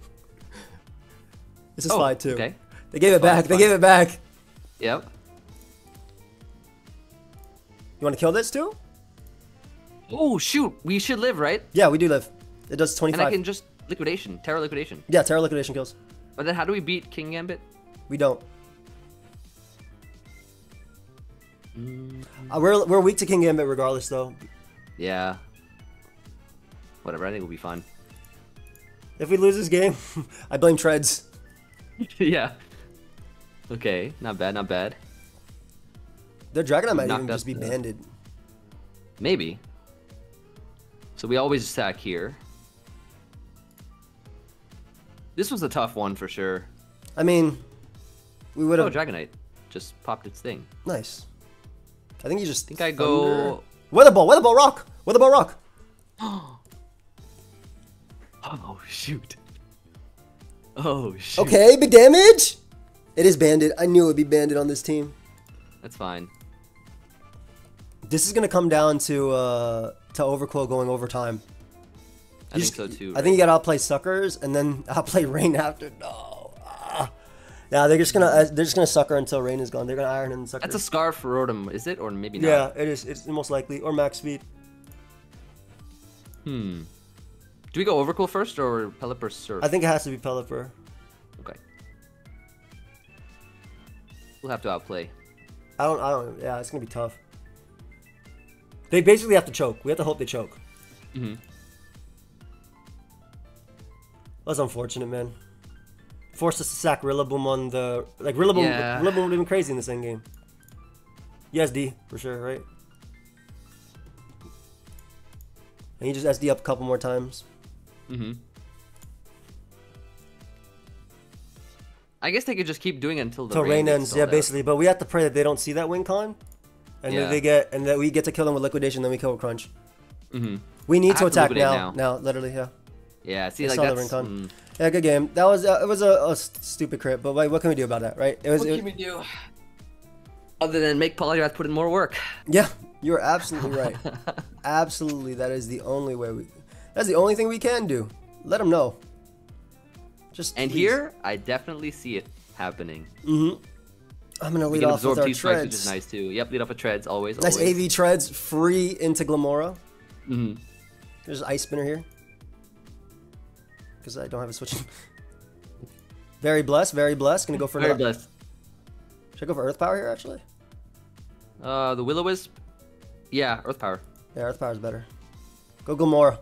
this is Oh, fine too. okay. They gave it back. They gave it back. Yep. You want to kill this too? Oh, shoot. We should live, right? Yeah, we do live. It does 25. And I can just... Liquidation. terror Liquidation. Yeah, terror Liquidation kills. But then how do we beat Kingambit? We don't. Mm. Uh, we're, we're weak to Kingambit regardless though. Yeah. Whatever, I think we'll be fine. If we lose this game, I blame Treads. yeah. Okay, not bad, not bad. Their Dragonite might even just be the- banded. Maybe. So we always attack here. This was a tough one for sure. I mean, we would have. Oh. Dragonite just popped its thing. nice. I think you just. think I go- Weather ball, weather ball, rock, weather ball, rock. Oh shoot. Oh shoot. Okay, big damage. It is banded. I knew it would be banded on this team. That's fine. This is gonna come down to uh to Overqwil going overtime. I You think just- so too. I think you gotta outplay suckers and then outplay rain after. No. Ah. Yeah, they're just gonna uh, they're just gonna sucker until rain is gone. They're gonna iron and sucker. That's a scarf for Rotom, is it? Or maybe not. yeah, it is. It's most likely or max speed. Hmm. Do we go Overqwil first or Pelipper Surf? I think it has to be Pelipper. Okay. We'll have to outplay. I don't. I don't. Yeah, it's gonna be tough. They basically have to choke. We have to hope they choke. hmm That's unfortunate, man. Forced us to sack Rillaboom on the like Rillaboom. Yeah. Rillaboom would have been crazy in this end game. Yes, D for sure, right? And he just SD up a couple more times. Hmm I guess they could just keep doing it until the Till rain gets ends, yeah, out. basically. But we have to pray that they don't see that win con, and Yeah. that they get and that we get to kill them with liquidation. Then we kill with crunch. hmm We need to have to attack liquidate now. now. now. literally, yeah. Yeah, see, I like saw the that's. ring con. mm. Yeah, good game. That was uh, it was a, a s- stupid crit, but like, what can we do about that, right? It was, What it- can we do? Other than make Poliwrath put in more work. yeah. You're absolutely right. absolutely, that is the only way we. That's the only thing we can do. Let them know. Just And please. here, I definitely see it happening. Mm-hmm. I'm gonna lead off with absorb our strikes, which treads. is nice too. Yep, lead off with treads always. Nice always. AV treads free into Glimmora. hmm There's an ice spinner here. Because I don't have a switch. very blessed, very blessed. Gonna go for Very another. blessed. Should I go for Earth Power here actually? Uh, the Willow Wisp. Yeah, Earth Power. Yeah, Earth Power is better. Go Glimmora.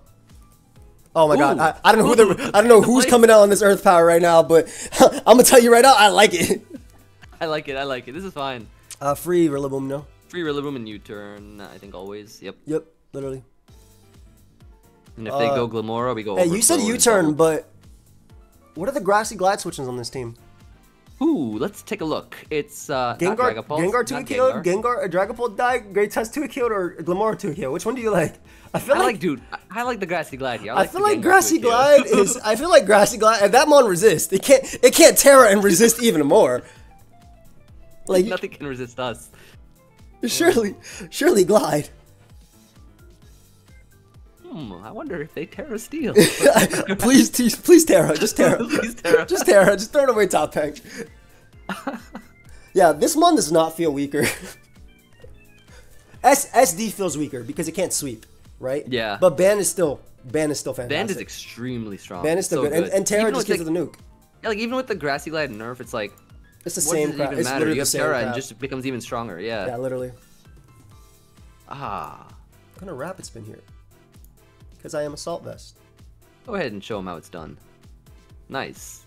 Oh my god, I, I don't know who the I don't know who's coming out on this Earth Power right now, but I'm gonna tell you right now, I like it. I like it. I like it. This is fine. Uh, free Rillaboom, no? Free Rillaboom and U-turn. I think always. Yep. Yep, literally. And if they Uh, go Glimmora, we go. Hey, you said U-turn, but what are the grassy glide switches on this team? Ooh, let's take a look. It's uh, Gengar, Gengar 2 not killed, Gengar. Uh, Dragapult died, Great Tusk 2 killed, or Glimmora 2 killed? Which one do you like? I feel I like, like, dude. I- I like the Grassy Glide here. I, I feel like Grassy Glide is. I feel like Grassy Glide. And that mon resist. It can't. It can't Terra and resist even more. Like Nothing can resist us. surely, surely Glide. Hmm, I wonder if they Tera Steel. please, please, please Tera. Just Tera. Please Tera. Just Tera. Just throw it away top tank. yeah, this mon does not feel weaker. S SD feels weaker because it can't sweep, right? Yeah. But Ban is still Ban is still fantastic. Band is extremely strong. Ban is still so good. And, and Tera Even just gives like, it the nuke. yeah, like even with the Grassy Glide nerf, it's like It's the same does it even It's matter? You have same Tera and just becomes even stronger. Yeah. Yeah, literally. Ah. What kind of rapid spin here? Because I am Assault Vest. Go ahead and show them how it's done. Nice.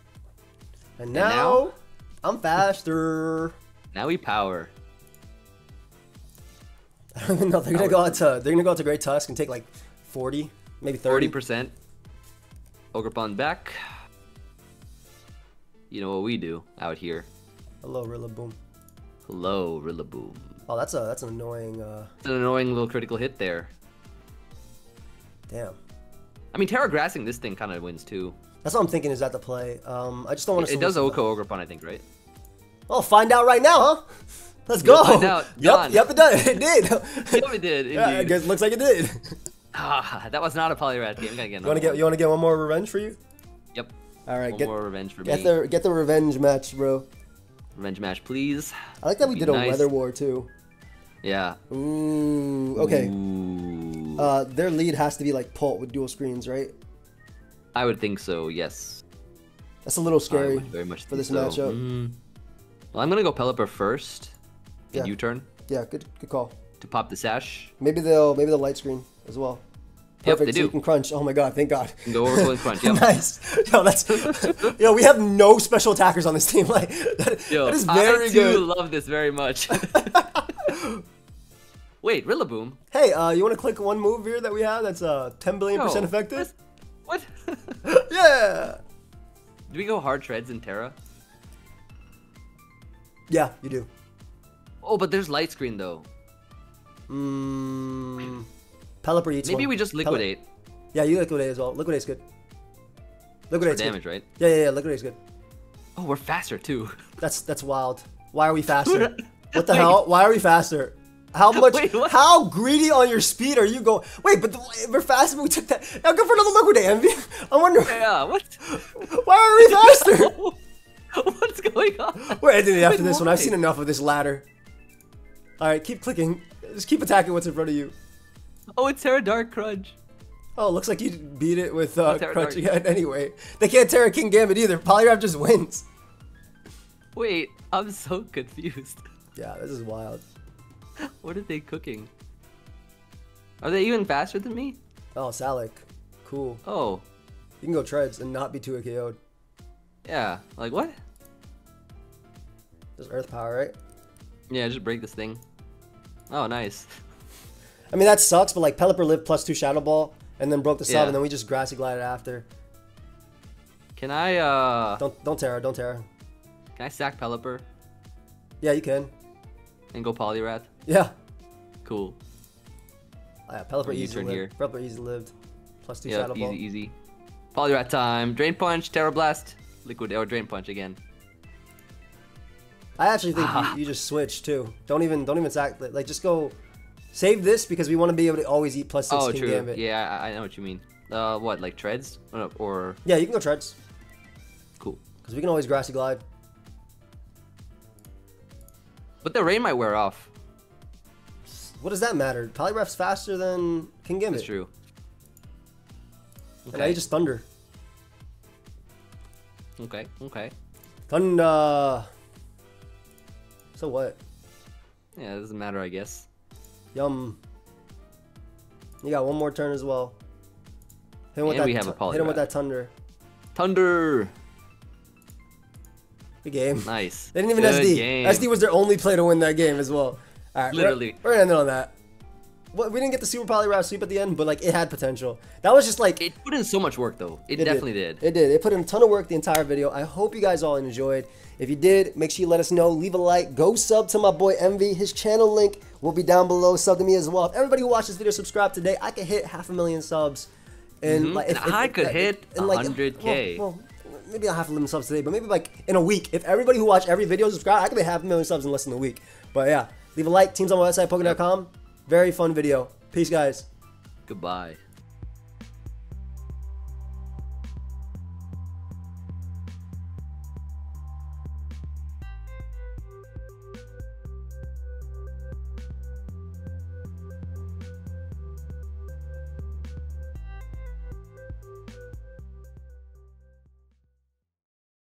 And now, now? I'm faster. Now we power. I don't know. They're gonna go out to they're gonna go out to Great Tusk and take like 40, maybe 30. Forty percent. Ogerpon back. You know what we do out here. Hello, Rillaboom. Hello, Rillaboom. Oh, that's a that's an annoying. Uh, It's an annoying little critical hit there. Damn. I mean, Tera Grassing this thing kind of wins too. That's what I'm thinking is that the play. Um, I just don't want to. it does OHKO Ogerpon, I think, right? Oh, find out right now, huh? Let's You'll go. find out. Yep, yep, it does. It did. Yep, it did, yeah, I guess looks like it did. Ah, that was not a Poliwrath game. I'm gonna get You want to get one. you want to get one more revenge for you? Yep. All right, One get more revenge for get me. the get the revenge match, bro. Revenge match, please. I like that we Be did a weather war too. Yeah. Ooh, okay. Ooh. Uh, their lead has to be like Pult with dual screens, right? I would think so. Yes. That's a little scary very much for this so. matchup. Mm. Well, I'm gonna go Pelipper first. Yeah. U-turn Yeah, good good call. to pop the sash. Maybe they'll maybe the light screen as well. Perfect. Yep, Perfect. they so you do. can crunch. Oh my god, thank God. And go over and crunch. Yep. nice. Yo, that's yo. We have no special attackers on this team. Like that, Yo, that is very I too good. love this very much. Wait, Rillaboom? Hey, uh, you want to click one move here that we have that's uh 10 billion percent effective? What? yeah. Do we go hard treads in Tera? Yeah, you do. Oh, but there's light screen though. Mmm. Pelipper eats Maybe one. we just liquidate yeah, you liquidate as well. Liquidate's good. for Liquidate's damage, good. right? Yeah, yeah, yeah. Liquidate's good. Oh, we're faster too. That's that's wild. Why are we faster? what the hell? Why are we faster? How much? Wait, how greedy on your speed are you going? Wait, but the, we're faster. But we took that. Now go for another liquidate, Emvee. I wonder Yeah, what? why are we faster? What's going on? We're ending it after Wait, this one. I've seen enough of this ladder. All right, keep clicking. Just keep attacking what's in front of you. Oh, it's Tera Dark Crunch. Oh, looks like you beat it with uh, Tera Crunch again. Anyway, they can't Tera King Gambit either. Poliwrath just wins. Wait, I'm so confused. Yeah, this is wild. What are they cooking? Are they even faster than me? Oh, Salic. Cool. Oh, You can go treads and not be 2 KO'd. yeah. Like what? Just Earth Power, right? Yeah, just break this thing. Oh, nice. I mean, that sucks, but like Pelipper lived plus 2 Shadow Ball and then broke the sub Yeah. and then we just grassy glided after. Can I, uh... Don't don't Tera, don't Tera. Can I sack Pelipper Yeah, you can. And go Poliwrath? Yeah. Cool. Oh, yeah, Pelipper easy lived. here. Pelipper easy lived. Plus two Yeah, Shadow Ball. easy, easy. Poliwrath time. Drain Punch, Tera Blast, Liquid or Drain Punch again. I actually think you, you just switch too. Don't even don't even sack like just go save this because we want to be able to always eat plus six Oh, King true. Gambit. Yeah, I, I know what you mean. Uh, what like treads or, or Yeah, you can go treads cool. because we can always grassy glide. But the rain might wear off. What does that matter? Poliwrath's faster than Kingambit. That's true. And now you just thunder. Okay. Okay. Thunder. So what? Yeah, it doesn't matter, I guess. Yum. You got one more turn as well. Hit him with And that. we have a tu- hit him with that thunder. Thunder. Good game. Nice. They didn't even Good SD. Game. SD was their only play to win that game as well. All right, Literally. We're, we're gonna end it on that. Well, we didn't get the super Poliwrath sweep at the end, but like it had potential. That was just like It put in so much work though. It, It definitely did. It did. It put in a ton of work the entire video. I hope you guys all enjoyed. If you did, make sure you let us know. Leave a like. Go sub to my boy Emvee. His channel link will be down below. Sub to me as well. If everybody who watched this video subscribe today, I could hit half a million subs. And Mhm. like, And I could hit in, like, 100K. Well, well, maybe not half a million subs today, but maybe like in a week. If everybody who watched every video subscribe, I could be half a million subs in less than a week. But yeah, leave a like. Teams on my website, Poke.com. Very fun video. Peace, guys. Goodbye.